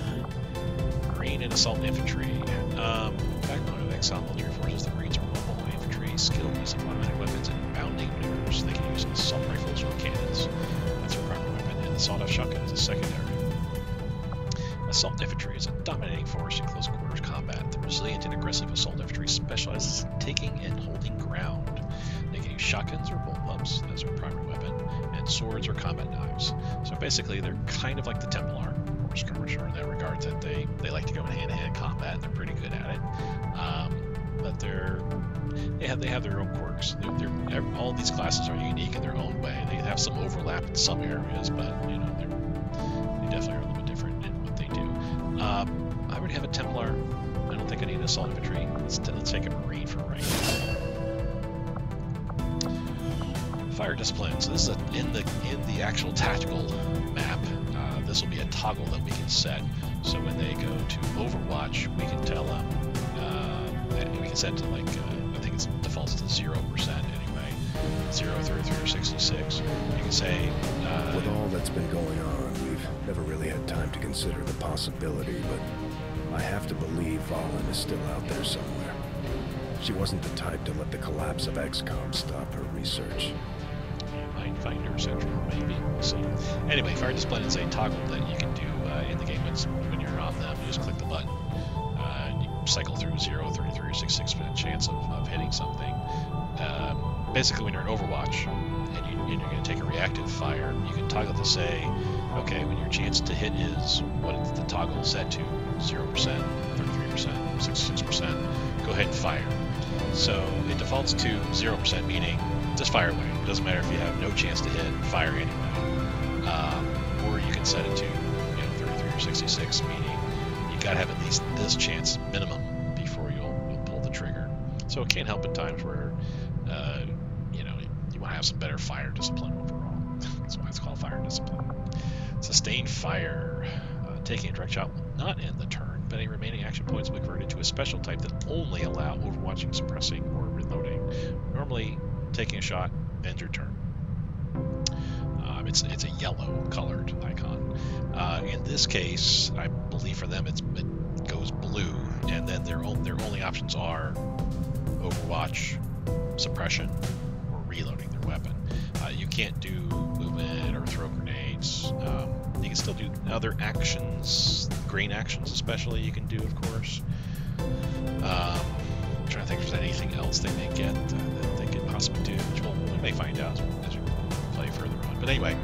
Marine and Assault Infantry. Um, backbone of Exile skilled use automatic weapons and bounding maneuvers. They can use assault rifles or cannons. That's their primary weapon, and the sawed-off shotgun is a secondary. Assault infantry is a dominating force in close quarters combat. The resilient and aggressive assault infantry specializes in taking and holding ground. They can use shotguns or bolt bullpups as their primary weapon, and swords or combat knives. So basically, they're kind of like the Templar or skirmisher in that regard that they, they like to go in hand-to-hand combat. And They're pretty good at it, um, but they're they have they have their own quirks. They're, they're, all these classes are unique in their own way. They have some overlap in some areas, but you know they definitely are a little bit different in what they do. Um, I already have a Templar. I don't think I need an assault infantry. Let's, let's take a Marine for right Fire discipline. So this is a, in the in the actual tactical map. Uh, this will be a toggle that we can set. So when they go to Overwatch, we can tell them. Uh, we can set to like uh, defaults to zero percent anyway. Zero, 33, or 66. You can say. Uh, With all that's been going on, we've never really had time to consider the possibility, but I have to believe Vahlen is still out there somewhere. She wasn't the type to let the collapse of XCOM stop her research. Mindfinder Central, maybe. We'll see. Anyway, Fire discipline is a toggle that you can do uh, in the game when, when you're on them. You just click the button. Uh, and you cycle through 0, 33, or 66% chance of, of hitting something. Um, basically, when you're in Overwatch and, you, you're going to take a reactive fire, you can toggle to say, okay, when your chance to hit is what the toggle is set to 0%, 33%, 66%, go ahead and fire. So it defaults to 0%, meaning just fire away. It doesn't matter if you have no chance to hit, fire anyway. Um, or you can set it to, you know, 33 or 66, meaning you gotta have at least this chance minimum So it can't help in times where, uh, you know, you want to have some better fire discipline overall. [LAUGHS] That's why it's called fire discipline. Sustained fire, uh, taking a direct shot will not end the turn, but any remaining action points will be converted to a special type that only allow overwatching, suppressing, or reloading. Normally, taking a shot ends your turn. Um, it's it's a yellow colored icon. Uh, in this case, I believe for them it goes blue, and then their their only options are Overwatch, suppression, or reloading their weapon. Uh, you can't do movement or throw grenades. Um, you can still do other actions, green actions especially. You can do, of course. Um, I'm trying to think if there's anything else they may get uh, that they could possibly do, which we'll, we may find out as we play further on. But anyway,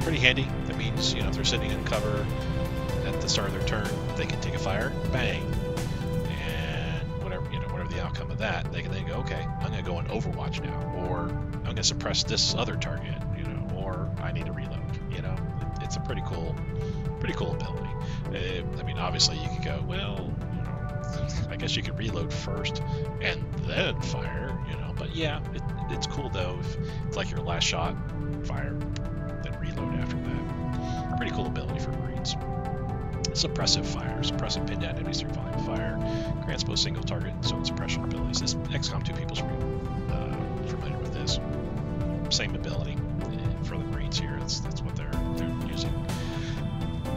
pretty handy. That means, you know, if they're sitting in cover at the start of their turn, they can take a fire, bang, that, they can then go, okay, I'm going to go on Overwatch now, or I'm going to suppress this other target, you know, or I need to reload, you know. It, it's a pretty cool, pretty cool ability. It, I mean, obviously you could go, well, I guess you could reload first and then fire, you know. But yeah, it, it's cool though. If it's like your last shot, fire, then reload after that. Pretty cool ability for Marines. Suppressive fire. Suppressive pinned down enemies through volume fire. Grants both single target and zone suppression abilities. This XCOM 2 people should uh, familiar with this. Same ability for the Marines here. That's that's what they're they're using.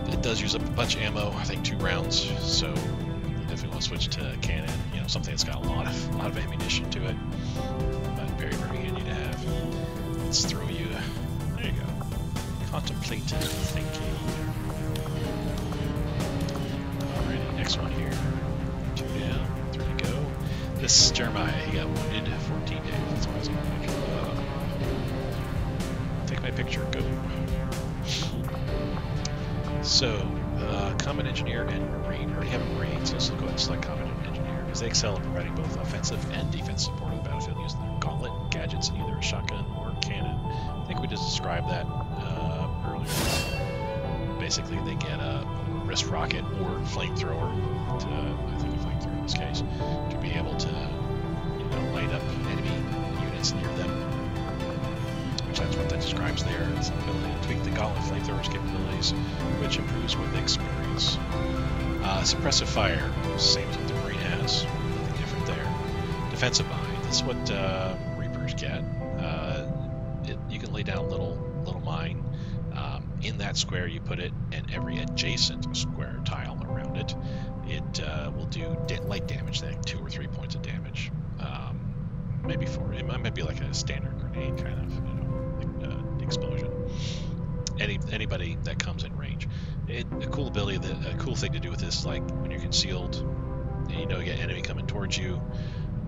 It does use up a bunch of ammo. I think two rounds. So if we want to switch to cannon, you know, something that's got a lot of a lot of ammunition to it, but very very handy to have. Let's throw you. There you go. Contemplative thinking. Next one here. Two down, three to go. This is Jeremiah, he got wounded 14 days. That's why he's my picture. Uh, take my picture. Go. So, uh, Combat Engineer and Marine. I already have a Marine, so let's go ahead and select Combat Engineer because they excel in providing both offensive and defensive support on the battlefield using their gauntlet gadgets in either a shotgun or a cannon. I think we just described that uh, earlier. Basically, they get a wrist rocket or flamethrower, to, I think a flamethrower in this case, to be able to you know, light up enemy units near them which that's what that describes there. It's the ability to tweak the gauntlet flamethrower's capabilities, which improves with experience. Uh, suppressive fire, same as what the Marine has, nothing different there. Defensive mine, that's what uh, Reapers get. Uh, it, you can lay down little little mine. Um, in that square, you put it, every adjacent square tile around it, it uh, will do da light damage, like two or three points of damage. Um, maybe four. It might, be like a standard grenade kind of, you know, like, uh, explosion. Any anybody that comes in range. It, a cool ability, that, a cool thing to do with this, like when you're concealed, you know you get enemy coming towards you,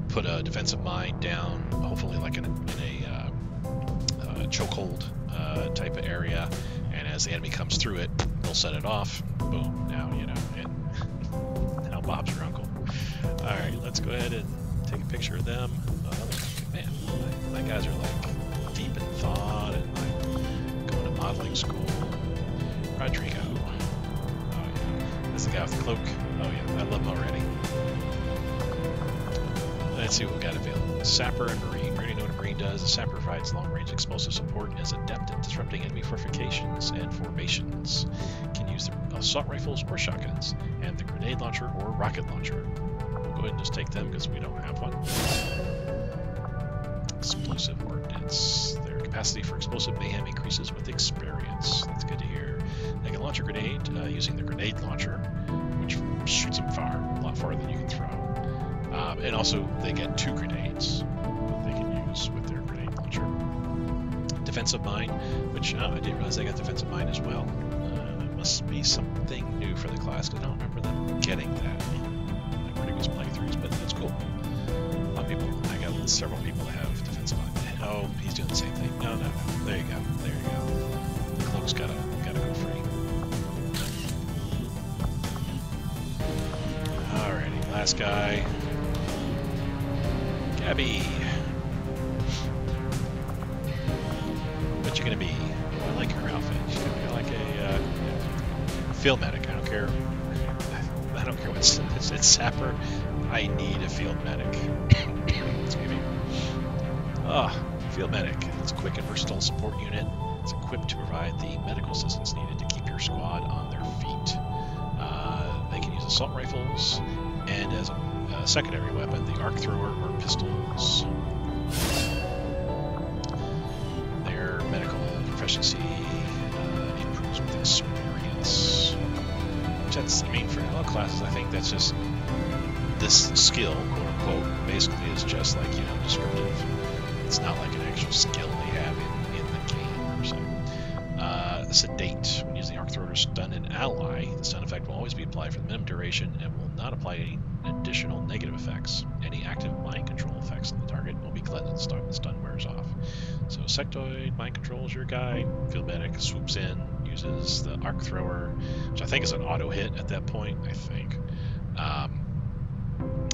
put a defensive mine down, hopefully like in a, in a uh, uh, chokehold uh, type of area, and as the enemy comes through it, set it off. Boom! Now you know, and [LAUGHS] now Bob's your uncle. All right, let's go ahead and take a picture of them. Oh, man, my, my guys are like deep in thought and like going to modeling school. Rodrigo. Oh yeah, that's the guy with the cloak. Oh yeah, I love him already. Let's see what we got available. Sapper and Marine. Does. A Sapper provides long-range explosive support and is adept at disrupting enemy fortifications and formations. Can use the assault rifles or shotguns, and the grenade launcher or rocket launcher. We'll go ahead and just take them because we don't have one. Explosive ordnance. Their capacity for explosive mayhem increases with experience. That's good to hear. They can launch a grenade uh, using the grenade launcher, which shoots them far, a lot farther than you can throw. Um, and also, they get two grenades with their grenade launcher. Defensive mine, which uh, I didn't realize they got defensive mine as well. Uh, must be something new for the class, because I don't remember them getting that in previous playthroughs, but that's cool. A lot of people, I got several people that have defensive mine. Oh, he's doing the same thing. No, no, no. There you go. There you go. The cloak's gotta, gotta go free. Alrighty, last guy. Gabby. Field medic. I don't care. I don't care what's it's, it's sapper. I need a field medic. Excuse me. Ah, field medic. It's a quick and versatile support unit. It's equipped to provide the medical assistance needed to keep your squad on their feet. Uh, they can use assault rifles and as a secondary weapon, the arc thrower or pistols. Their medical proficiency that's, I mean, for all classes, I think that's just this skill, quote unquote, basically is just like, you know, descriptive. It's not like an actual skill they have in, in the game, se. Uh, sedate. When using the arc stun an ally, the stun effect will always be applied for the minimum duration and will not apply any additional negative effects. Any active mind control effects on the target will be cleansed when the stun wears off. So sectoid mind control is your guy. Field medic swoops in, uses the arc thrower, which I think is an auto hit at that point. I think, um,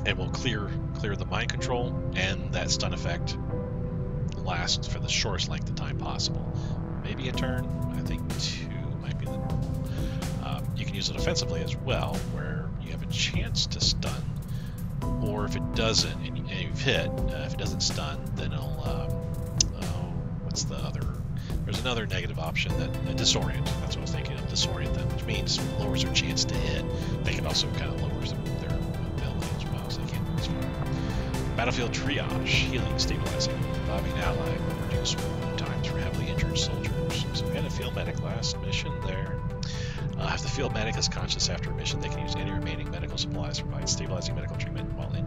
and will clear clear the mind control and that stun effect lasts for the shortest length of time possible. Maybe a turn. I think two might be the normal. Um, you can use it offensively as well, where you have a chance to stun, or if it doesn't and, you, have hit, uh, if it doesn't stun, then it'll. Um, oh, what's the other? There's another negative option that uh, disorient. That's what I was thinking of. Disorient them, which means lowers their chance to hit. They can also kind of lowers their, their ability as well, so they can't move as far. Battlefield triage, healing, stabilizing, reviving ally, reduce times for heavily injured soldiers. So we had a field medic last mission there. Uh, if the field medic is conscious after a mission, they can use any remaining medical supplies to provide stabilizing medical treatment while in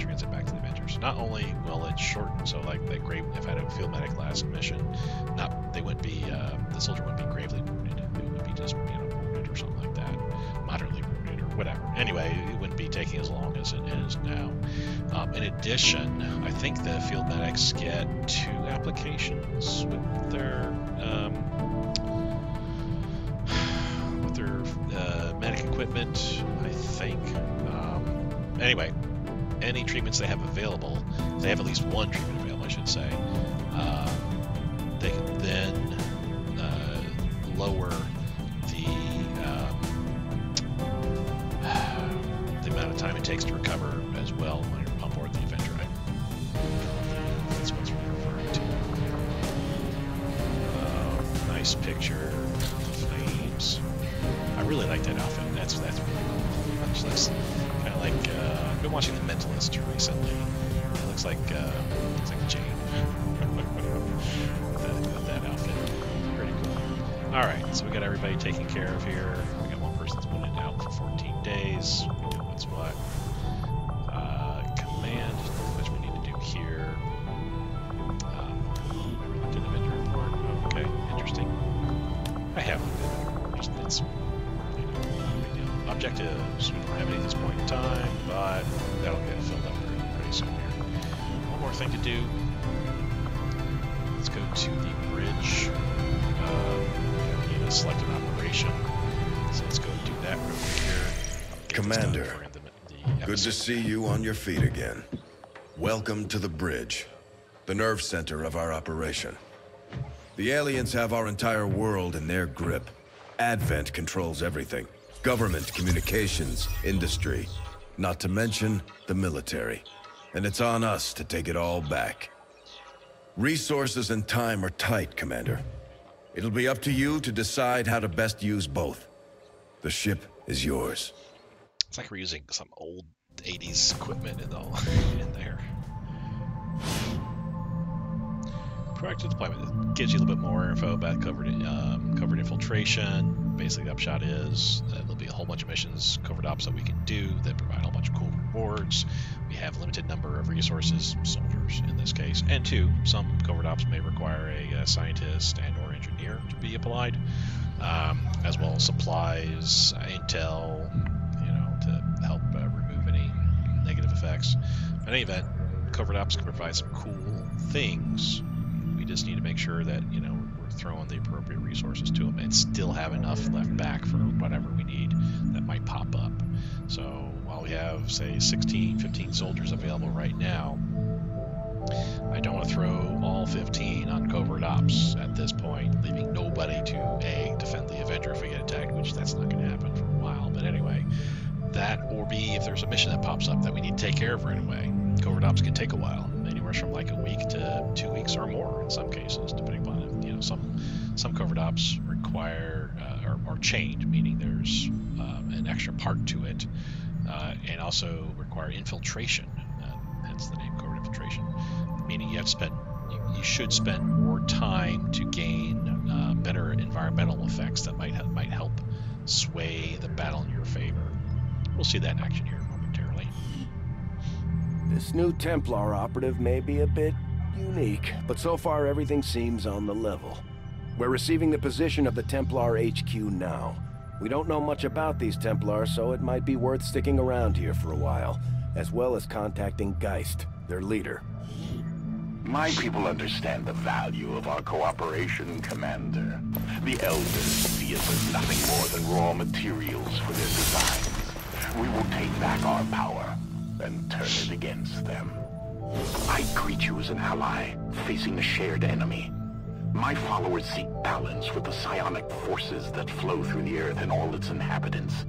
the. Not only will it shorten, so like they grave, if I had a field medic last mission, not they wouldn't be uh, the soldier wouldn't be gravely wounded. It would be just you know wounded or something like that, moderately wounded or whatever. Anyway, it wouldn't be taking as long as it is now. Um, in addition, I think the field medics get two applications with their. Um, [SIGHS] uh, medic equipment, I think. Um, anyway, any treatments they have available, they have at least one treatment available, I should say. Uh, they can then uh, lower the um, [SIGHS] the amount of time it takes to recover as well so we got everybody taken care of here. We got one person that's wounded out for 14 days. We with what's what. Uh, command, which we need to do here. Um, did Avenger report? Oh, okay, interesting. I have one. Just it's you know, no big deal. Objectives. We don't have any at this point in time, but that'll get filled up pretty soon here. One more thing to do. Let's go to the operation. So let's go do that real quick here. Commander, good to see you on your feet again. Welcome to the bridge, the nerve center of our operation. The aliens have our entire world in their grip. Advent controls everything. Government, communications, industry. Not to mention the military. And it's on us to take it all back. Resources and time are tight, Commander. It'll be up to you to decide how to best use both. The ship is yours. It's like we're using some old 80s equipment in, [LAUGHS] in there. Proactive deployment gives you a little bit more info about covert um, covert infiltration. Basically, the upshot is that there'll be a whole bunch of missions, covert ops that we can do that provide a whole bunch of cool rewards. We have a limited number of resources, soldiers in this case, and two, some covert ops may require a, a scientist and or engineer to be applied, um, as well as supplies, intel, you know, to help uh, remove any negative effects. In any event, covert ops can provide some cool things. Just need to make sure that you know we're throwing the appropriate resources to them and still have enough left back for whatever we need that might pop up. So while we have say 16, 15 soldiers available right now, I don't want to throw all 15 on covert ops at this point, leaving nobody to a defend the Avenger if we get attacked, which that's not going to happen for a while. But anyway, that or B if there's a mission that pops up that we need to take care of right away. Covert ops can take a while, from like a week to two weeks or more in some cases, depending upon. You know, some some covert ops require uh, or, or chained, meaning there's um, an extra part to it, uh, and also require infiltration. Uh, hence the name covert infiltration, meaning you have to spend you, you should spend more time to gain uh, better environmental effects that might might help sway the battle in your favor. We'll see that in action here. This new Templar operative may be a bit unique, but so far everything seems on the level. We're receiving the position of the Templar HQ now. We don't know much about these Templars, so it might be worth sticking around here for a while, as well as contacting Geist, their leader. My people understand the value of our cooperation, Commander. The Elders see us as nothing more than raw materials for their designs. We will take back our power and turn it against them. I greet you as an ally, facing a shared enemy. My followers seek balance with the psionic forces that flow through the Earth and all its inhabitants.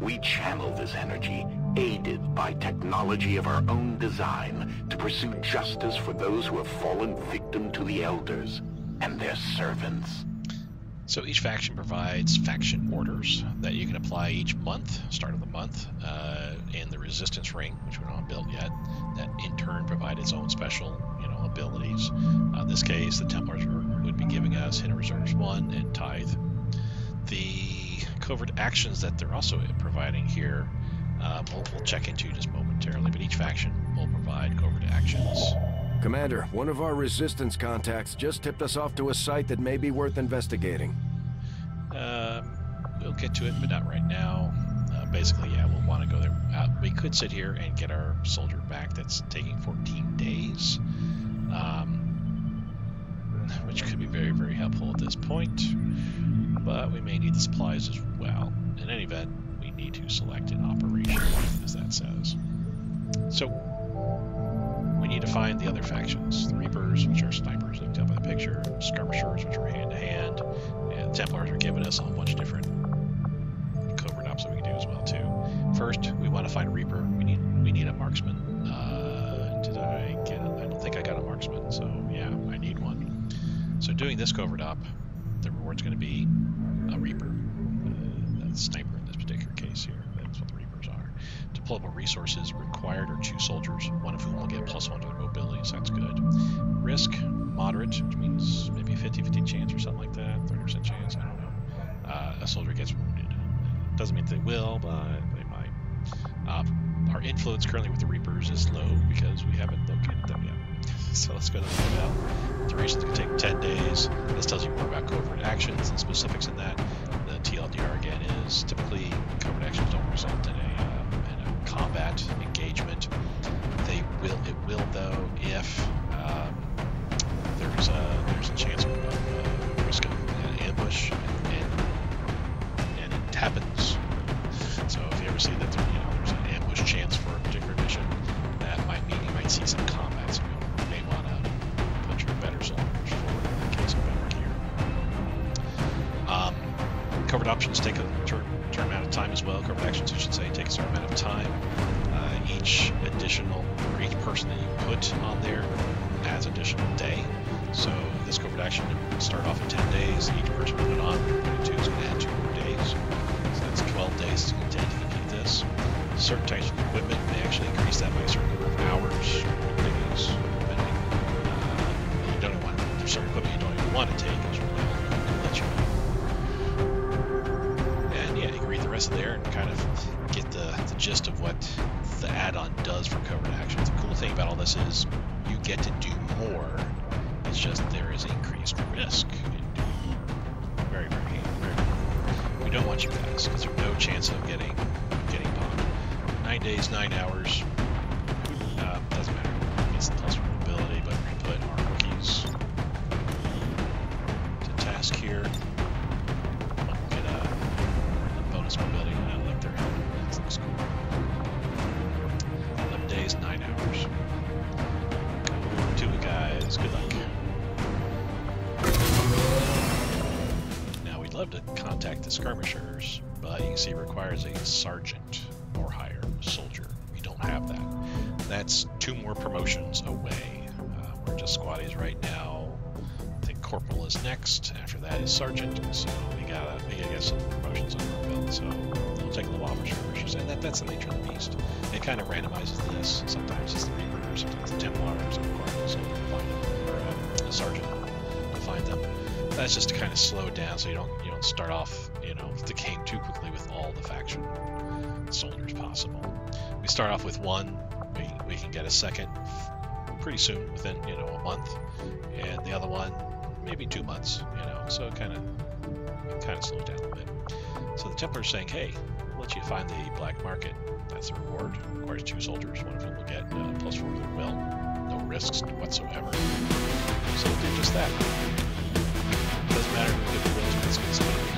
We channel this energy, aided by technology of our own design, to pursue justice for those who have fallen victim to the Elders and their servants. So each faction provides faction orders that you can apply each month, start of the month, uh, in the Resistance Ring, which we're not built yet. That in turn provide its own special, you know, abilities. Uh, in this case, the Templars would be giving us Hidden Reserves One and Tithe. The covert actions that they're also providing here, uh, we'll, we'll check into just momentarily. But each faction will provide covert actions. Commander, one of our resistance contacts just tipped us off to a site that may be worth investigating. Um, we'll get to it, but not right now. Basically, yeah, we'll want to go there. Uh, we could sit here and get our soldier back. That's taking 14 days, um, which could be very, very helpful at this point. But we may need the supplies as well. In any event, we need to select an operation, as that says. So we need to find the other factions. The Reapers, which are snipers, can tell by the picture, skirmishers, which are hand-to-hand, -hand, and Templars are giving us a whole bunch of different as well too. First, we want to find a Reaper. We need we need a marksman. Uh, did I get? I don't think I got a marksman. So yeah, I need one. So doing this covert op, the reward's going to be a Reaper, uh, a sniper in this particular case here. That's what the Reapers are. Deployable resources required are two soldiers, one of whom will get plus one to their mobility, so that's good. Risk, moderate, which means maybe 50-50 chance or something like that, 30% chance, I don't know. Uh, a soldier gets. Doesn't mean they will, but they might. Uh, our influence currently with the Reapers is low because we haven't located them yet. [LAUGHS] so let's go to the layout. Durations can take 10 days. This tells you more about covert actions and specifics in that. The TLDR again is typically covert actions don't result in a, uh, in a combat engagement. They will. It will though if um, there's a there's a chance So if find them. That's just to kind of slow it down, so you don't you don't start off you know game too quickly with all the faction soldiers possible. We start off with one. We we can get a second pretty soon, within you know a month, and the other one maybe two months. You know, so it kind of kind of slows down a bit. So the Templar's saying, hey, we'll let you find the black market. That's the reward. Requires two soldiers. One of them will get uh, plus four with their will. Risks whatsoever. So do just that. Doesn't matter if the will's risky, it's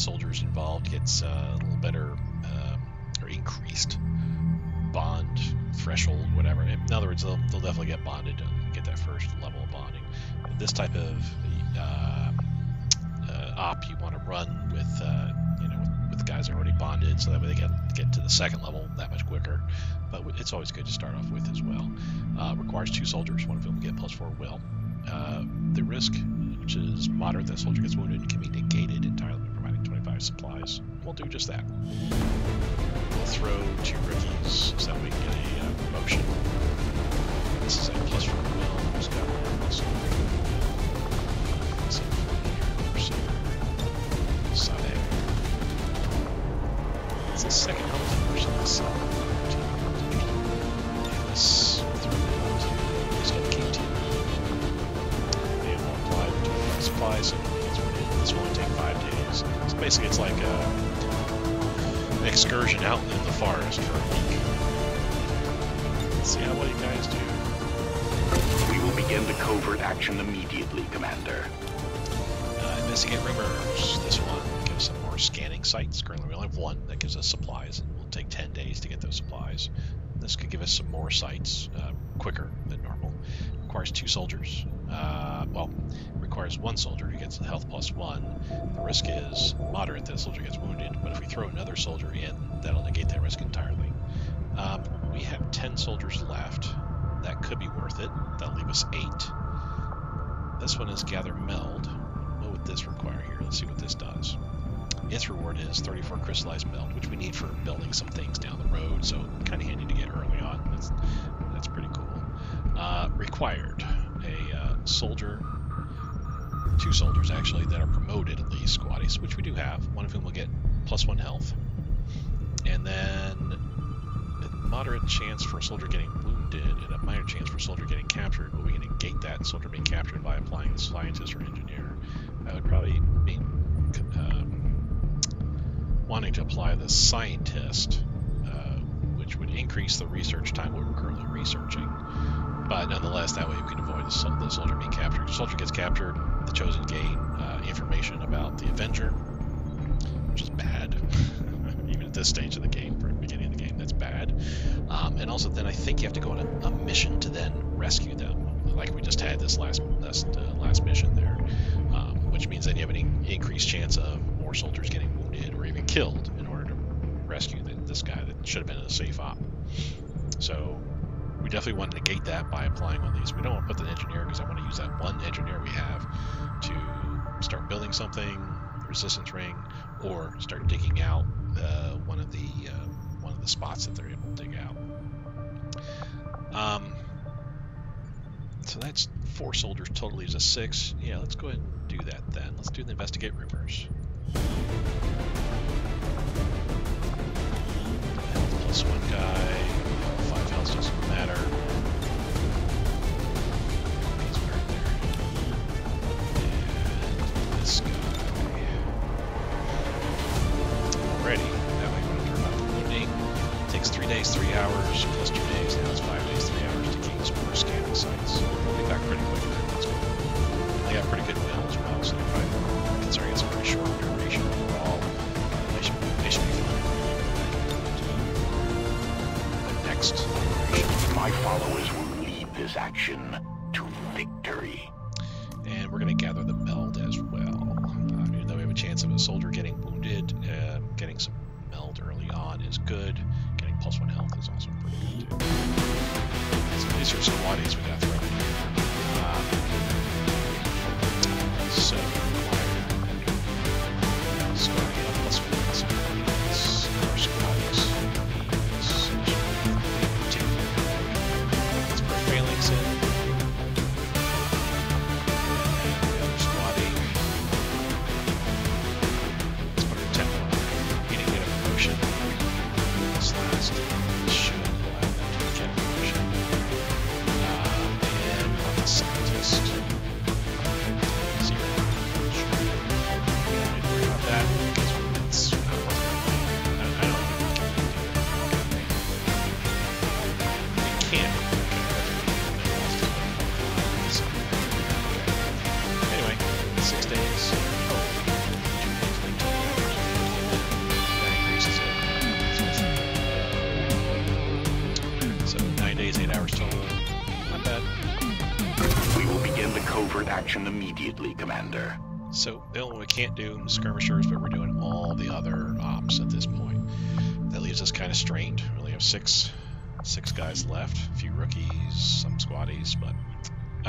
soldiers involved gets uh, a little better um, or increased bond threshold, whatever. In other words, they'll, they'll definitely get bonded and get that first level of bonding. This type of uh, uh, op you want to run with uh, you know with, with guys already bonded, so that way they get get to the second level that much quicker. But it's always good to start off with as well. Uh, requires two soldiers. One of them get plus four will. Uh, the risk, which is moderate, that soldier gets wounded, can be negated entirely by providing 25 supplies. We'll do just that. We'll throw two rookies so that we can get a uh, promotion. This is a plus four will. Who's got one? Let's see. It's the second healthy person I covert action immediately, Commander. Uh, investigate rumors. This one gives us some more scanning sites. Currently, we only have one that gives us supplies, and will take 10 days to get those supplies. This could give us some more sites uh, quicker than normal. Requires two soldiers. Uh, well, requires one soldier who gets the health plus one. The risk is moderate that a soldier gets wounded, but if we throw another soldier in, that'll negate that risk entirely. Um, we have 10 soldiers left. That could be worth it. That'll leave us eight. This one is gather meld. What would this require here? Let's see what this does. Its reward is 34 crystallized meld, which we need for building some things down the road, so kind of handy to get early on. That's, that's pretty cool. Uh, required a uh, soldier, two soldiers actually, that are promoted at least, squaddies, which we do have, one of whom will get plus one health. And then a moderate chance for a soldier getting wounded and a minor chance for soldier getting captured, but we can negate that soldier being captured by applying the scientist or engineer. I would probably be um, wanting to apply the scientist, uh, which would increase the research time we're currently researching. But nonetheless, that way we can avoid the, the soldier being captured. The soldier gets captured, the Chosen gain uh, information about the Avenger, which is bad. [LAUGHS] Even at this stage of the game, beginning of the game, that's bad. Um, and also, then I think you have to go on a, a, mission to then rescue them, like we just had this last last, uh, last mission there, um, which means then you have an increased chance of more soldiers getting wounded or even killed in order to rescue the, this guy that should have been in a safe op. So we definitely want to negate that by applying of these. We don't want to put the engineer because I want to use that one engineer we have to start building something, resistance ring, or start digging out uh, one of the uh, the spots that they're able to dig out. Um, so that's four soldiers total leaves us six. Yeah, let's go ahead and do that then. Let's do the investigate rumors. Plus one guy. Five health doesn't matter. This guy. Days, three hours, plus two days. Now it's five days, three hours to gain some more scanning sites. We'll be back pretty quick. That's cool. They got pretty good will as well, so I considering it's a pretty short duration overall, they should, they should be fine. The next operation. My followers will lead this action to victory. And we're going to gather the meld as well. Uh, even though we have a chance of a soldier getting wounded, uh, getting some meld early on is good. Plus one health is also pretty good too. So these are squaddies we got thrown in here. Um,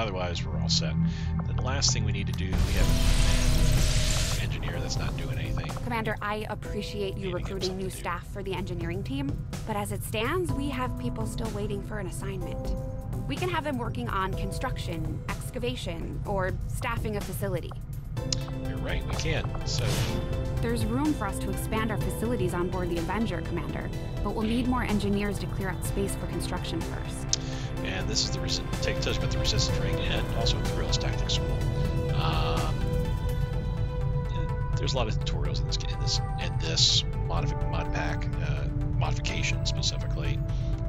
otherwise we're all set. The last thing we need to do, we have an engineer that's not doing anything. Commander, I appreciate you recruiting new staff for the engineering team, but as it stands, we have people still waiting for an assignment. We can have them working on construction, excavation, or staffing a facility. You're right, we can. So There's room for us to expand our facilities on board the Avenger, Commander, but we'll need more engineers to clear out space for construction first. And this is the take tells you about the resistance ring and also Guerrilla's Tactics School. Um, there's a lot of tutorials in this in this in this modifi- mod pack uh, modification specifically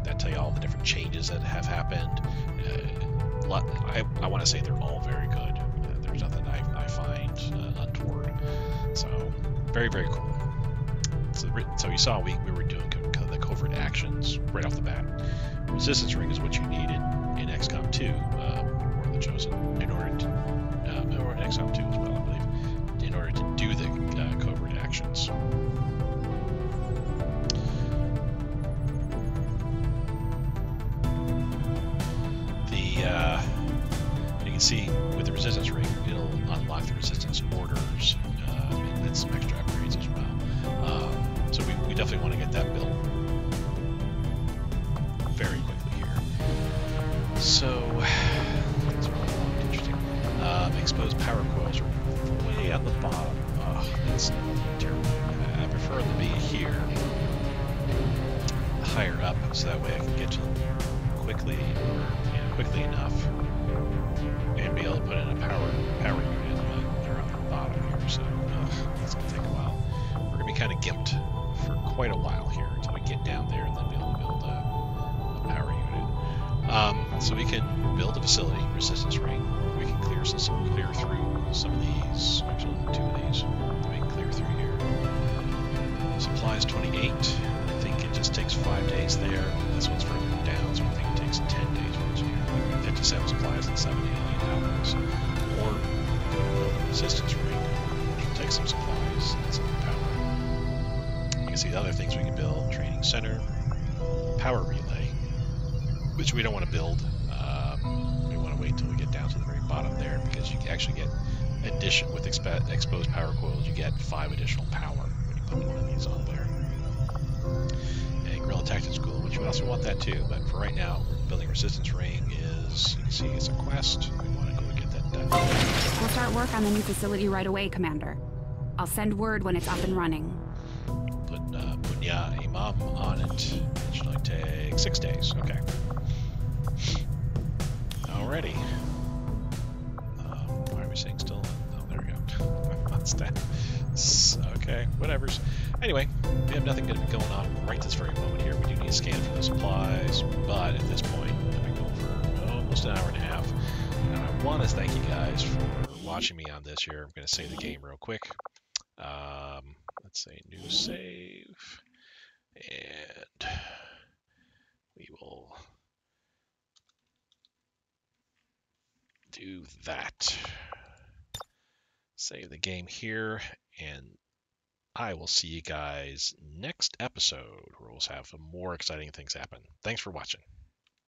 that tell you all the different changes that have happened. Uh, lot, I, I want to say they're all very good. Uh, there's nothing I, I find uh, untoward. So very very cool. so, so you saw we, we were doing the covert actions right off the bat. Resistance ring is what you needed in XCOM 2, um, or the Chosen, in order to, um, or XCOM 2 as well, I believe, in order to do the uh, covert actions. The uh, you can see with the resistance ring, it'll unlock the resistance orders uh, and some extra upgrades as well. Um, so we, we definitely want to get that built facility right away, Commander. I'll send word when it's up and running. Put uh, Bunya Imam on it. It should only take six days. Okay. Alrighty. Um, why are we saying still? Oh, there we go. [LAUGHS] That. Okay, whatever's. Anyway, we have nothing going to be going on right this very moment here. We do need to scan for the supplies, but at this point, I've been going for almost an hour and a half. And I want to thank you guys for watching me on this here. I'm going to save the game real quick. Um, let's say new save. And we will do that. Save the game here, and I will see you guys next episode where we'll have some more exciting things happen. Thanks for watching.